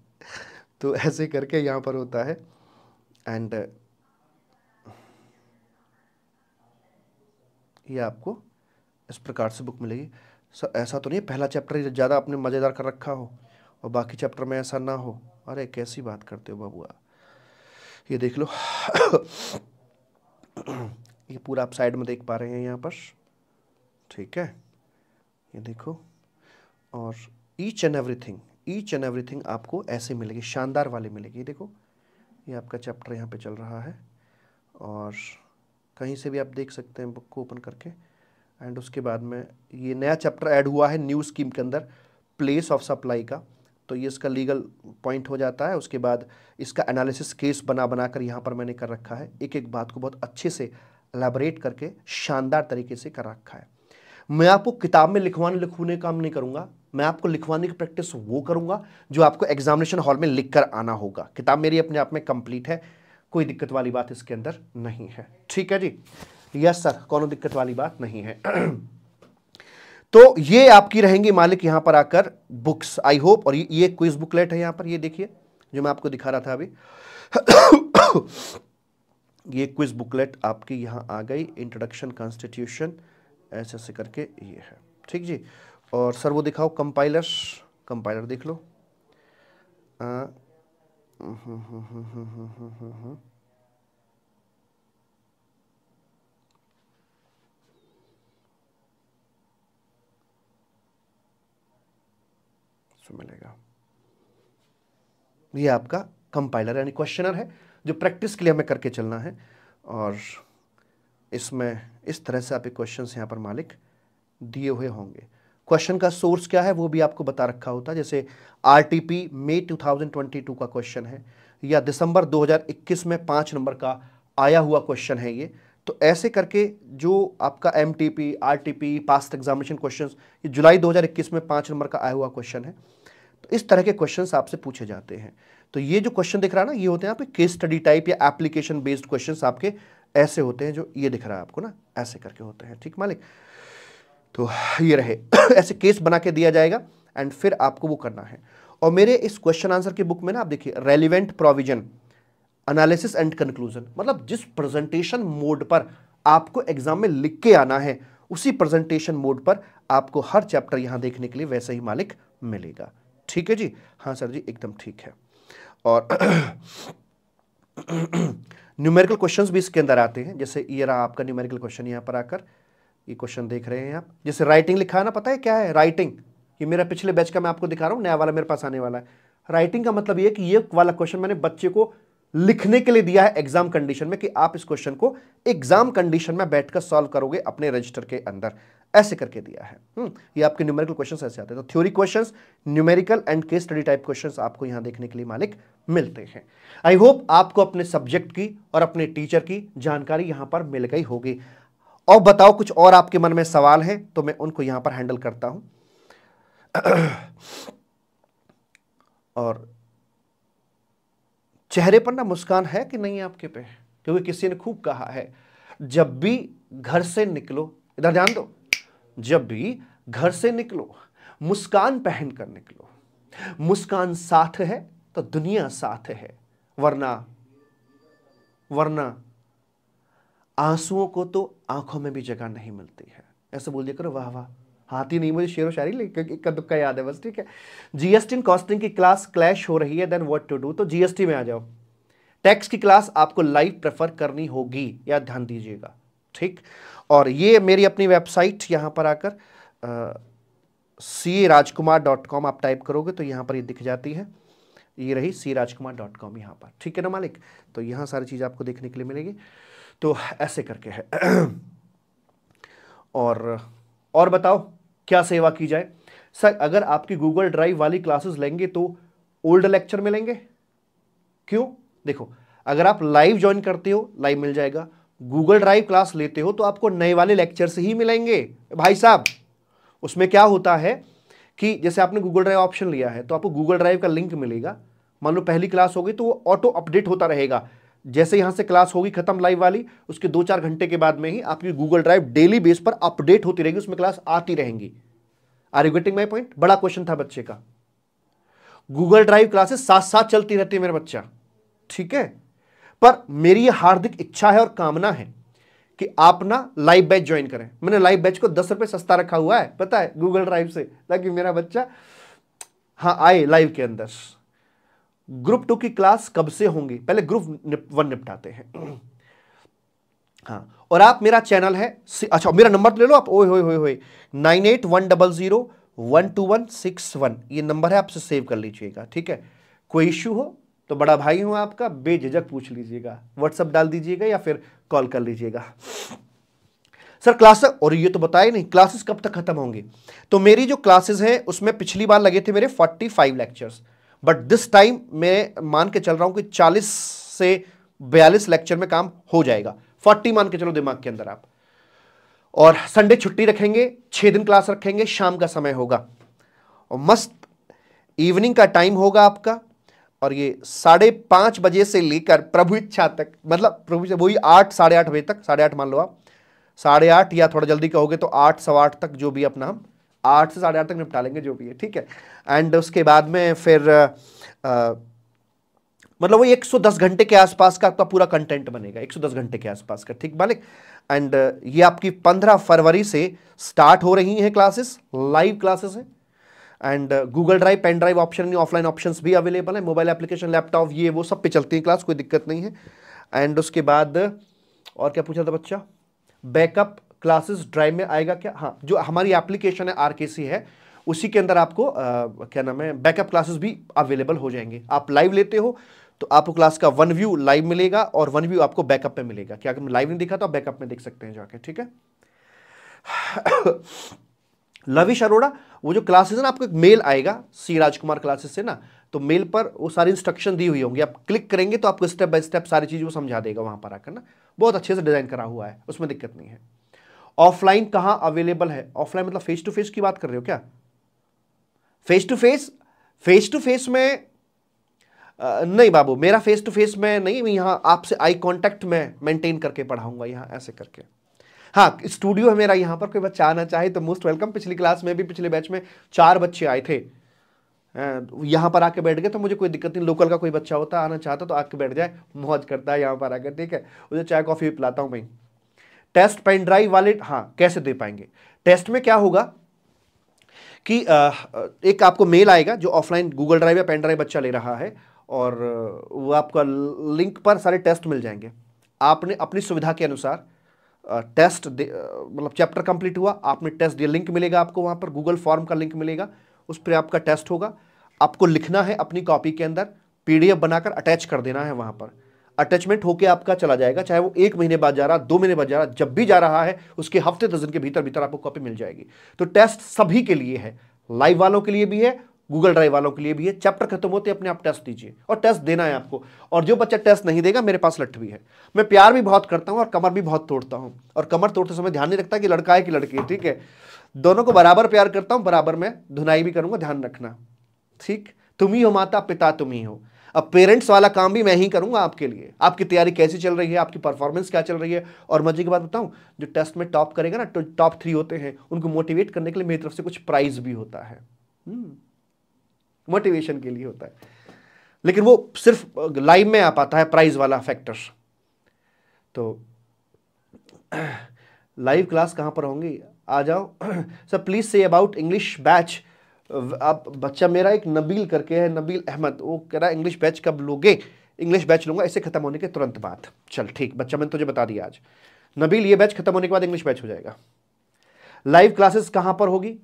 तो ऐसे करके यहाँ पर होता है। एंड ये आपको इस प्रकार से बुक मिलेगी। सर ऐसा तो नहीं पहला चैप्टर ज़्यादा आपने मज़ेदार कर रखा हो और बाकी चैप्टर में ऐसा ना हो। अरे, कैसी बात करते हो बाबुआ। ये देख लो। ये पूरा आप साइड में देख पा रहे हैं यहाँ पर। ठीक है? ये देखो। और each and everything each and everything आपको ऐसे मिलेगी, शानदार वाली मिलेगी। देखो, ये आपका चैप्टर यहाँ पे चल रहा है। और कहीं से भी आप देख सकते हैं बुक को ओपन करके। एंड उसके बाद में ये नया चैप्टर ऐड हुआ है न्यू स्कीम के अंदर प्लेस ऑफ़ सप्लाई का। तो ये इसका लीगल पॉइंट हो जाता है। उसके बाद इसका एनालिसिस केस बना बना कर यहाँ पर मैंने कर रखा है। एक एक बात को बहुत अच्छे से एलेबरेट करके शानदार तरीके से कर रखा है। मैं आपको किताब में लिखवाने लिखवाने काम नहीं करूँगा। मैं आपको लिखवाने की प्रैक्टिस वो करूँगा जो आपको एग्जामिनेशन हॉल में लिख कर आना होगा। किताब मेरी अपने आप में कंप्लीट है। कोई दिक्कत वाली बात इसके अंदर नहीं है। ठीक है जी? यस सर कौन दिक्कत वाली बात नहीं है। तो ये आपकी रहेंगी मालिक यहाँ पर आकर बुक्स आई होप और ये क्विज बुकलेट है यहाँ पर ये देखिए जो मैं आपको दिखा रहा था अभी। ये क्विज बुकलेट आपकी यहाँ आ गई इंट्रोडक्शन कॉन्स्टिट्यूशन ऐसे ऐसे करके ये है। ठीक जी? और सर वो दिखाओ कंपाइलर कंपाइलर देख लो। आ, मिलेगा। ये आपका कंपाइलर यानी क्वेश्चनर है, जो प्रैक्टिस के लिए हमें करके चलना है। और इसमें इस तरह से आपके क्वेश्चन यहाँ पर मालिक दिए हुए होंगे। क्वेश्चन का सोर्स क्या है, वो भी आपको बता रखा होता। है जैसे R T P May two का क्वेश्चन है, या दिसंबर 2021 में पाँच नंबर का आया हुआ क्वेश्चन है ये। तो ऐसे करके जो आपका M T P R T P past examination question ये जुलाई 2021 में पाँच नंबर का आया हुआ क्वेश्चन है। तो इस तरह के क्वेश्चन आपसे पूछे जाते हैं। तो ये जो क्वेश्चन दिख रहा है ना, ये होते हैं आपके केस स्टडी टाइप या एप्लीकेशन बेस्ड क्वेश्चन आपके ऐसे होते हैं जो ये दिख रहा है आपको ना, ऐसे करके होते हैं। ठीक मालिक? तो ये रहे। ऐसे केस बना के दिया जाएगा एंड फिर आपको वो करना है। और मेरे इस क्वेश्चन आंसर की बुक में ना, आप देखिए relevant provision analysis and conclusion मतलब जिस प्रेजेंटेशन मोड पर आपको एग्ज़ाम में लिख के आना है, उसी प्रेजेंटेशन मोड पर आपको हर चैप्टर यहाँ देखने के लिए वैसे ही मालिक मिलेगा। ठीक है जी? हाँ सर जी, एकदम ठीक है। और न्यूमेरिकल क्वेश्चंस भी इसके अंदर आते हैं। जैसे ये रहा आपका न्यूमेरिकल क्वेश्चन यहाँ पर आकर। ये क्वेश्चन देख रहे हैं आप। जैसे राइटिंग लिखा है ना, पता है क्या है? राइटिंग ये मेरा पिछले बैच का मैं आपको दिखा रहा हूँ, नया वाला मेरे पास आने वाला है। राइटिंग का मतलब ये कि ये वाला क्वेश्चन मैंने बच्चे को लिखने के लिए दिया है एग्ज़ाम कंडीशन में कि आप इस क्वेश्चन को एग्ज़ाम कंडीशन में बैठकर सॉल्व करोगे अपने रजिस्टर के अंदर। ऐसे करके दिया है। हम्म, ये आपके न्यूमेरिकल क्वेश्चन ऐसे आते हैं। तो theory questions numerical and case study type questions आपको यहाँ देखने के लिए मालिक मिलते हैं। आई होप आपको अपने सब्जेक्ट की और अपने टीचर की जानकारी यहाँ पर मिल गई होगी। और बताओ कुछ और आपके मन में सवाल है तो मैं उनको यहाँ पर हैंडल करता हूँ। और चेहरे पर ना मुस्कान है कि नहीं आपके पे? क्योंकि किसी ने खूब कहा है जब भी घर से निकलो इधर ध्यान दो। जब भी घर से निकलो, मुस्कान पहन कर निकलो। मुस्कान साथ है तो दुनिया साथ है, वरना वरना आंसुओं को तो आँखों में भी जगह नहीं मिलती है। ऐसे बोल दिया करो, वाह वाह। हाथी नहीं, मुझे शेर शायरी इक्का दुक्का याद है, बस ठीक है। जीएसटी इन कॉस्टिंग की क्लास क्लैश हो रही है देन व्हाट टू डू तो जीएसटी में आ जाओ। टैक्स की क्लास आपको लाइव प्रेफर करनी होगी या ध्यान दीजिएगा। ठीक? और ये मेरी अपनी वेबसाइट यहाँ पर आकर सी राजकुमार डॉट कॉम आप टाइप करोगे तो यहाँ पर ये दिख जाती है। ये रही सी राजकुमार डॉट कॉम यहाँ पर। ठीक है ना मालिक? तो यहाँ सारी चीज़ आपको देखने के लिए मिलेगी। तो ऐसे करके है। और और बताओ, क्या सेवा की जाए? सर, अगर आपकी गूगल ड्राइव वाली क्लासेस लेंगे तो ओल्ड लेक्चर मिलेंगे? क्यों? देखो, अगर आप लाइव ज्वाइन करते हो, लाइव मिल जाएगा। गूगल ड्राइव क्लास लेते हो तो आपको नए वाले लेक्चर से ही मिलेंगे। भाई साहब, उसमें क्या होता है कि जैसे आपने गूगल ड्राइव ऑप्शन लिया है तो आपको गूगल ड्राइव का लिंक मिलेगा। मान लो पहली क्लास होगी तो वो ऑटो अपडेट होता रहेगा। जैसे यहाँ से क्लास होगी खत्म लाइव वाली, उसके दो चार घंटे के बाद में ही आपकी गूगल ड्राइव डेली बेस पर अपडेट होती रहेगी, उसमें क्लास आती रहेंगी। Are you getting my point बड़ा क्वेश्चन था बच्चे का। गूगल ड्राइव क्लासेस साथ साथ चलती रहती है मेरा बच्चा। ठीक है? पर मेरी यह हार्दिक इच्छा है और कामना है कि आप ना लाइव बैच ज्वाइन करें। मैंने लाइव बैच को दस रुपए सस्ता रखा हुआ है पता है गूगल ड्राइव से ताकि मेरा बच्चा हाँ आए लाइव के अंदर। ग्रुप टू की क्लास कब से होंगी? पहले ग्रुप निप, वन निपटाते हैं। हाँ और आप मेरा चैनल है अच्छा मेरा नंबर ले लो आप ओए होए होए nine eight one double zero one two one six one ये नंबर है आपसे सेव कर लीजिएगा ठीक है? कोई इश्यू हो तो बड़ा भाई हूँ आपका, बेझिझक पूछ लीजिएगा। व्हाट्सअप डाल दीजिएगा या फिर कॉल कर लीजिएगा। सर क्लास और ये तो बताए नहीं क्लासेस कब तक खत्म होंगे? तो मेरी जो क्लासेस हैं, उसमें पिछली बार लगे थे मेरे 45 लेक्चर्स बट दिस टाइम मैं मान के चल रहा हूँ कि 40 से 42 लेक्चर में काम हो जाएगा। 40 मान के चलो दिमाग के अंदर आप। और संडे छुट्टी रखेंगे, छह दिन क्लास रखेंगे, शाम का समय होगा। और मस्त इवनिंग का टाइम होगा आपका। और ये साढ़े पाँच बजे से लेकर प्रभु इच्छा तक मतलब प्रभु वही आठ साढ़े आठ बजे तक साढ़े आठ मान लो आप साढ़े आठ या थोड़ा जल्दी कहोगे तो आठ सवा आठ तक जो भी अपना हम आठ से साढ़े आठ तक निपटा लेंगे जो भी है ठीक है? एंड उसके बाद में फिर आ, मतलब वो 110 घंटे के आसपास का आपका पूरा कंटेंट बनेगा 110 घंटे के आसपास का ठीक मालिक? एंड ये आपकी 15 फरवरी से स्टार्ट हो रही हैं क्लासेस लाइव क्लासेस हैं। And Google drive pen drive option offline option भी अवेलेबल है मोबाइल एप्लीकेशन लैपटॉप ये वो सब पे चलती है क्लास कोई दिक्कत नहीं है। एंड उसके बाद और क्या पूछा था बच्चा? बैकअप क्लासेस ड्राइव में आएगा क्या? हाँ जो हमारी एप्लीकेशन है आर है उसी के अंदर आपको आ, क्या नाम है बैकअप क्लासेस भी अवेलेबल हो जाएँगे। आप लाइव लेते हो तो आपको क्लास का वन व्यू लाइव मिलेगा और वन व्यू आपको बैकअप में मिलेगा। क्या अगर लाइव नहीं दिखा तो आप बैकअप में देख सकते हैं जाके ठीक है? लविश अरोड़ा वो जो क्लासेस है ना आपको एक मेल आएगा सी राजकुमार क्लासेस से ना तो मेल पर वो सारी इंस्ट्रक्शन दी हुई होंगी। आप क्लिक करेंगे तो आपको स्टेप बाय स्टेप सारी चीज़ वो समझा देगा वहाँ पर आकर ना। बहुत अच्छे से डिज़ाइन करा हुआ है उसमें दिक्कत नहीं है। ऑफलाइन कहाँ अवेलेबल है? ऑफलाइन मतलब फेस टू फेस की बात कर रहे हो क्या? Face to face face to face में आ, नहीं बाबू मेरा फेस टू फेस में नहीं यहाँ आपसे आई कांटेक्ट में मेंटेन करके पढ़ाऊँगा यहाँ ऐसे करके। हाँ स्टूडियो है मेरा, यहाँ पर कोई बच्चा आना चाहे तो मोस्ट वेलकम पिछली क्लास में भी, पिछले बैच में चार बच्चे आए थे। यहाँ पर आके बैठ गए तो मुझे कोई दिक्कत नहीं लोकल का कोई बच्चा होता, आना चाहता तो आके बैठ जाए, मौज करता है यहाँ पर आकर ठीक है? उसे चाय कॉफ़ी भी पिलाता हूँ मैं। टेस्ट पेन ड्राइव वाले हाँ कैसे दे पाएँगे? टेस्ट में क्या होगा कि एक आपको मेल आएगा जो ऑफलाइन गूगल ड्राइव या पेन ड्राइव बच्चा ले रहा है और वो आपका लिंक पर सारे टेस्ट मिल जाएँगे। आपने अपनी सुविधा के अनुसार टेस्ट मतलब चैप्टर कंप्लीट हुआ, आपने टेस्ट दिया लिंक मिलेगा आपको, वहाँ पर गूगल फॉर्म का लिंक मिलेगा, उस पर आपका टेस्ट होगा। आपको लिखना है अपनी कॉपी के अंदर पीडीएफ बनाकर अटैच कर देना है वहाँ पर। अटैचमेंट होके आपका चला जाएगा, चाहे वो एक महीने बाद जा रहा, दो महीने बाद जा रहा, जब भी जा रहा है, उसके हफ़्ते दस दिन के भीतर भीतर आपको कॉपी मिल जाएगी। तो टेस्ट सभी के लिए है लाइव वालों के लिए भी है गूगल ड्राइव वालों के लिए भी है। चैप्टर खत्म होते अपने आप टेस्ट दीजिए और टेस्ट देना है आपको। और जो बच्चा टेस्ट नहीं देगा, मेरे पास लठ भी है। मैं प्यार भी बहुत करता हूँ और कमर भी बहुत तोड़ता हूँ। और कमर तोड़ते समय ध्यान नहीं रखता कि लड़का है कि लड़की है, ठीक है? दोनों को बराबर प्यार करता हूँ, बराबर मैं धुनाई भी करूँगा, ध्यान रखना। ठीक? तुम ही हो माता, पिता तुम ही हो। अब पेरेंट्स वाला काम भी मैं ही करूँगा आपके लिए। आपकी तैयारी कैसी चल रही है? आपकी परफॉर्मेंस क्या चल रही है? और मज़े की बात बताऊँ, जो टेस्ट में टॉप करेगा ना तो टॉप थ्री होते हैं, उनको मोटिवेट करने के लिए मेरी तरफ़ से कुछ प्राइज भी होता है। मोटिवेशन। के लिए होता है। लेकिन वो सिर्फ़ लाइव में आ पाता है प्राइज वाला फैक्टर तो लाइव क्लास कहाँ पर होंगी? आ जाओ। Sir please say about English batch आप बच्चा मेरा एक नबील करके है, नबील अहमद। वो कह रहा है इंग्लिश बैच कब लोगे? इंग्लिश बैच लूँगा इसे खत्म होने के तुरंत बाद। चल, ठीक, बच्चा मैंने तुझे बता दिया आज। नबील, ये बैच खत्म होने के बाद इंग्लिश बैच हो जाएगा। लाइव क्लासेस कहाँ पर होगी?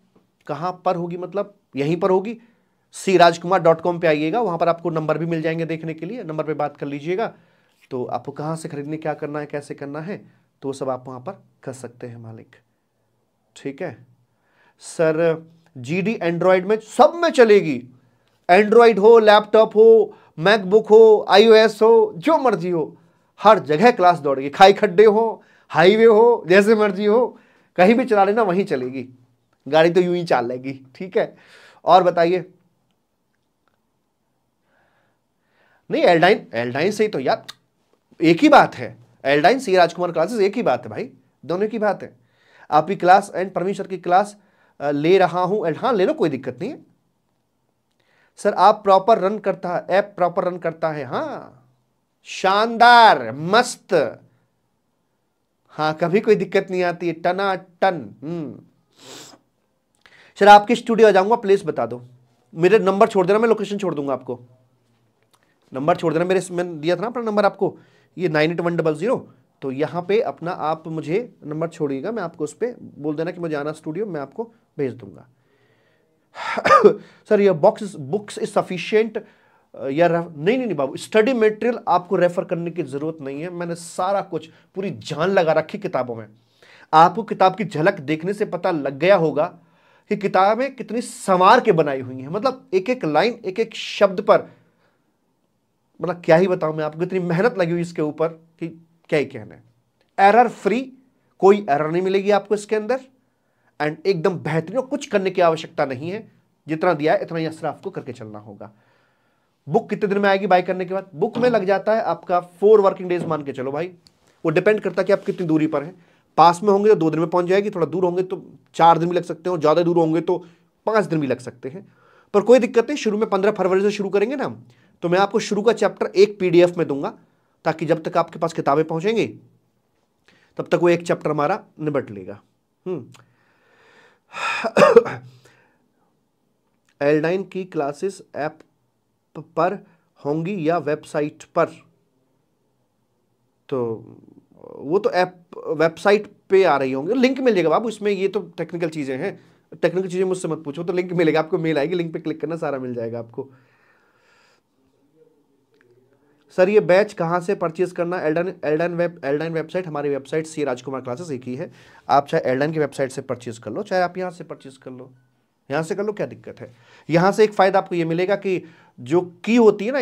कहाँ पर होगी मतलब? यहीं पर होगी। सी राजकुमार डॉट कॉम पर आइएगा, वहाँ पर आपको नंबर भी मिल जाएँगे देखने के लिए। नंबर पर बात कर लीजिएगा। तो आपको कहाँ से खरीदने, क्या करना है, कैसे करना है तो वो सब आप वहाँ पर कर सकते हैं मालिक। ठीक है? सर जीडी एंड्रॉयड में सब में चलेगी। एंड्रॉयड हो लैपटॉप हो मैकबुक हो आईओएस हो, जो मर्ज़ी हो, हर जगह क्लास दौड़ेगी। खाई खड्डे हो हाईवे हो, जैसे मर्ज़ी हो, कहीं भी चला लेना, वहीं चलेगी। गाड़ी तो यूँ ही चाल लेगी। ठीक है? और बताइए नहीं एल्डाइन एल्डाइन से ही तो यार, एक ही बात है। एल्डाइन सी राजकुमार क्लासेस एक ही बात है भाई, दोनों की बात है। आपकी क्लास एंड परमेश्वर की क्लास ले रहा हूँ। हाँ ले लो, कोई दिक्कत नहीं है। सर आप प्रॉपर रन करता है ऐप प्रॉपर रन करता है हाँ। शानदार, मस्त। हाँ कभी कोई दिक्कत नहीं आती है टना टन हम्म। सर आपके स्टूडियो आ जाऊँगा प्लेस बता दो। मेरे नंबर छोड़ देना, मैं लोकेशन छोड़ दूँगा आपको। नंबर छोड़ देना, मेरे मैंने दिया था ना अपना नंबर आपको, ये nine eight one double zero. तो यहाँ पे अपना आप मुझे नंबर छोड़िएगा, मैं आपको उस पर बोल देना कि मुझे आना स्टूडियो मैं आपको भेज दूँगा। सर, ये बॉक्स बुक्स इज़ सफिशियंट या नहीं नहीं नहीं बाबू स्टडी मटेरियल आपको रेफर करने की ज़रूरत नहीं है। मैंने सारा कुछ, पूरी जान लगा रखी किताबों में। आपको किताब की झलक देखने से पता लग गया होगा कि किताबें कितनी संवार के बनाई हुई हैं। मतलब एक एक लाइन एक एक शब्द पर मतलब क्या ही बताऊँ मैं आपको इतनी मेहनत लगी हुई इसके ऊपर कि क्या ही कहना है। एरर फ्री कोई एरर नहीं मिलेगी आपको इसके अंदर। एंड एकदम बेहतरीन कुछ करने की आवश्यकता नहीं है। जितना दिया है, इतना ही असर आपको करके चलना होगा। बुक कितने दिन में आएगी बाय करने के बाद? बुक में लग जाता है आपका फोर वर्किंग डेज़ मान के चलो भाई। वो डिपेंड करता है कि आप कितनी दूरी पर हैं। पास में होंगे तो दो दिन में पहुँच जाएगी, थोड़ा दूर होंगे तो चार दिन भी लग सकते हो ज़्यादा दूर होंगे तो पाँच दिन भी लग सकते हैं। पर कोई दिक्कत नहीं, शुरू में पंद्रह फरवरी से शुरू करेंगे ना तो मैं आपको शुरू का चैप्टर एक पीडीएफ में दूँगा, ताकि जब तक आपके पास किताबें पहुंचेंगी, तब तक वो एक चैप्टर हमारा निबट लेगा। एल्डाइन की क्लासेस ऐप पर होंगी या वेबसाइट पर? तो वो तो ऐप वेबसाइट पे आ रही होंगी। लिंक मिल जाएगा बाबू, इसमें ये तो टेक्निकल चीज़ें हैं। टेक्निकल चीज़ें मुझसे मत पूछो तो लिंक मिलेगा, आपको मेल आएगी लिंक पे क्लिक करना, सारा मिल जाएगा आपको। सर, ये बैच कहाँ से परचेज करना? एल्डन एल्डन वेब एल्डन वेबसाइट हमारी वेबसाइट सी राजकुमार क्लासेस एक ही है। आप चाहे एल्डन की वेबसाइट से परचेज कर लो, चाहे आप यहाँ से परचेज कर लो। यहाँ से कर लो, क्या दिक्कत है? यहाँ से एक फ़ायदा आपको ये मिलेगा कि जो की होती है ना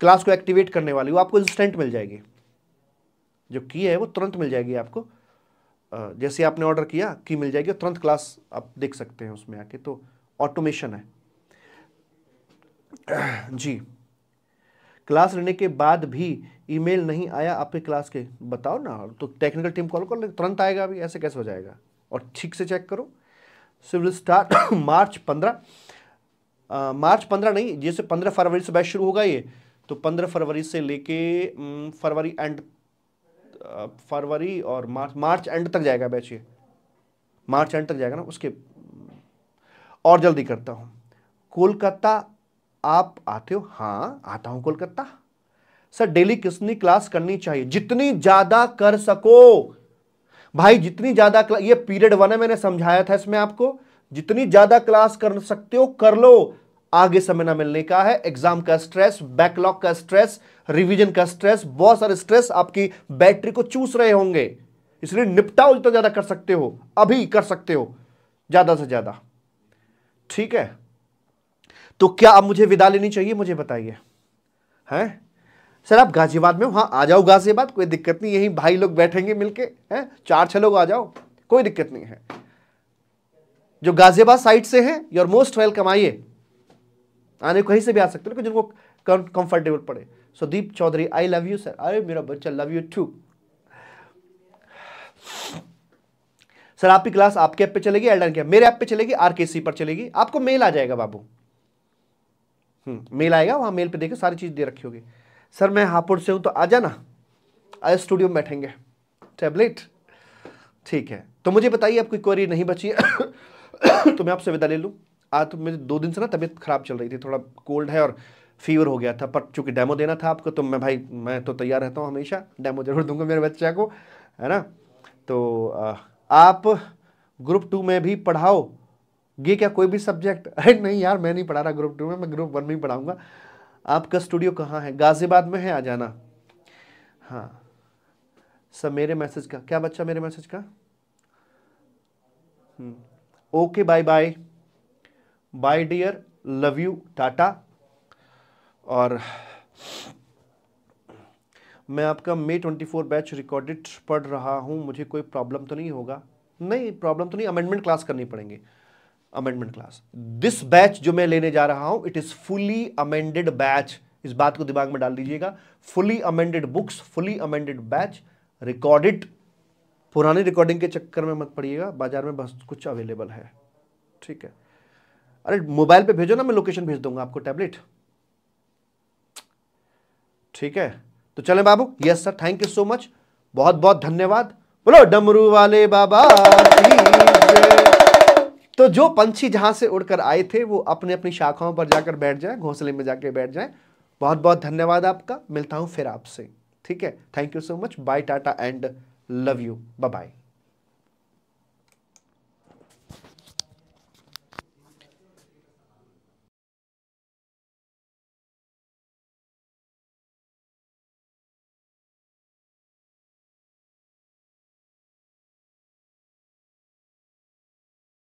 क्लास को एक्टिवेट करने वाली, वो आपको इंस्टेंट मिल जाएगी। जो की है, वो तुरंत मिल जाएगी आपको। जैसे आपने ऑर्डर किया, की मिल जाएगी तुरंत क्लास आप देख सकते हैं उसमें आके तो ऑटोमेशन है। जी। क्लास लेने के बाद भी ईमेल नहीं आया आपके क्लास के। बताओ ना तो टेक्निकल टीम कॉल कर ले, तुरंत आएगा अभी, ऐसे कैसे हो जाएगा? और ठीक से चेक करो। सिविल स्टार्ट मार्च पंद्रह। मार्च पंद्रह नहीं, जैसे पंद्रह फरवरी से बैच शुरू होगा ये तो पंद्रह फरवरी से लेके फरवरी एंड फरवरी और मार्च मार्च एंड तक जाएगा बैच ये। मार्च एंड तक जाएगा ना, उसके और जल्दी करता हूँ। कोलकाता आप आते हो? हाँ आता हूँ कोलकाता। सर, डेली कितनी क्लास करनी चाहिए? जितनी ज़्यादा कर सको। भाई, जितनी ज़्यादा ये पीरियड वन है, मैंने समझाया था इसमें आपको। जितनी ज़्यादा क्लास कर सकते हो, कर लो। आगे समय ना मिलने का है। एग्ज़ाम का स्ट्रेस, बैकलॉग का स्ट्रेस, रिवीजन का स्ट्रेस, बहुत सारे स्ट्रेस आपकी बैटरी को चूस रहे होंगे। इसलिए निपटाओ जितना ज़्यादा कर सकते हो। अभी कर सकते हो, ज़्यादा से ज़्यादा। ठीक है? तो क्या अब मुझे विदा लेनी चाहिए, मुझे बताइए। हैं? सर, आप गाजियाबाद में हो? हाँ आ जाओ गाजियाबाद, कोई दिक्कत नहीं, यही भाई लोग बैठेंगे मिलके, हैं? चार छह लोग आ जाओ, कोई दिक्कत नहीं है। जो गाजियाबाद साइड से हैं योर मोस्ट वेलकम आइए। आने कहीं से भी आ सकते हो जिनको कंफर्टेबल पड़े। Sudeep Chaudhary I love you sir अरे, मेरा बच्चा लव यू टू सर आपकी क्लास आपके ऐप पे चलेगी एल्डन के मेरे ऐप पे चलेगी आरकेसी पर चलेगी? आपको मेल आ जाएगा, बाबू। मेल आएगा, वहाँ मेल पे देखो सारी चीज़ दे रखी होगी। सर, मैं हापुड़ से हूँ तो आ जाना। आज स्टूडियो में बैठेंगे। टैबलेट? ठीक है। तो मुझे बताइए, अब कोई क्वेरी नहीं बची। तो मैं आपसे विदा ले लूँ। आज तो मेरे दो दिन से ना तबीयत खराब चल रही थी, थोड़ा कोल्ड है और फीवर हो गया था, पर चूँकि डेमो देना था आपको तो मैं भाई, मैं तो तैयार रहता हूँ हमेशा। डेमो ज़रूर दूँगा मेरे बच्चे को, है ना? तो आप ग्रुप टू में भी पढ़ाओ। ये क्या कोई भी सब्जेक्ट अरे नहीं यार, मैं नहीं पढ़ा रहा ग्रुप टू में, मैं ग्रुप वन में ही पढ़ाऊँगा। आपका स्टूडियो कहाँ है? गाजियाबाद में है, आ जाना। हाँ। सर, मेरे मैसेज का, क्या बच्चा मेरे मैसेज का? Okay bye bye bye dear love you tata और मैं आपका मे 24 बैच रिकॉर्डेड पढ़ रहा हूँ, मुझे कोई प्रॉब्लम तो नहीं होगा? नहीं प्रॉब्लम तो नहीं अमेंडमेंट क्लास करनी पड़ेंगे। अमेंडमेंट क्लास दिस बैच जो मैं लेने जा रहा हूँ it is fully amended batch इस बात को दिमाग में डाल दीजिएगा। Fully amended books fully amended batch recorded पुरानी रिकॉर्डिंग के चक्कर में मत पड़िएगा। बाज़ार में बस कुछ अवेलेबल है। ठीक है। अरे मोबाइल पे भेजो ना, मैं लोकेशन भेज दूँगा आपको टैबलेट ठीक है। तो चलें बाबू। Yes sir thank you so much बहुत बहुत धन्यवाद। बोलो, डमरू वाले बाबा तो जो पंछी जहाँ से उड़कर आए थे, वो अपने अपनी शाखाओं पर जाकर बैठ जाए, घोंसले में जाकर बैठ जाए। बहुत बहुत धन्यवाद आपका। मिलता हूँ फिर आपसे। ठीक है? Thank you so much bye tata and love you bye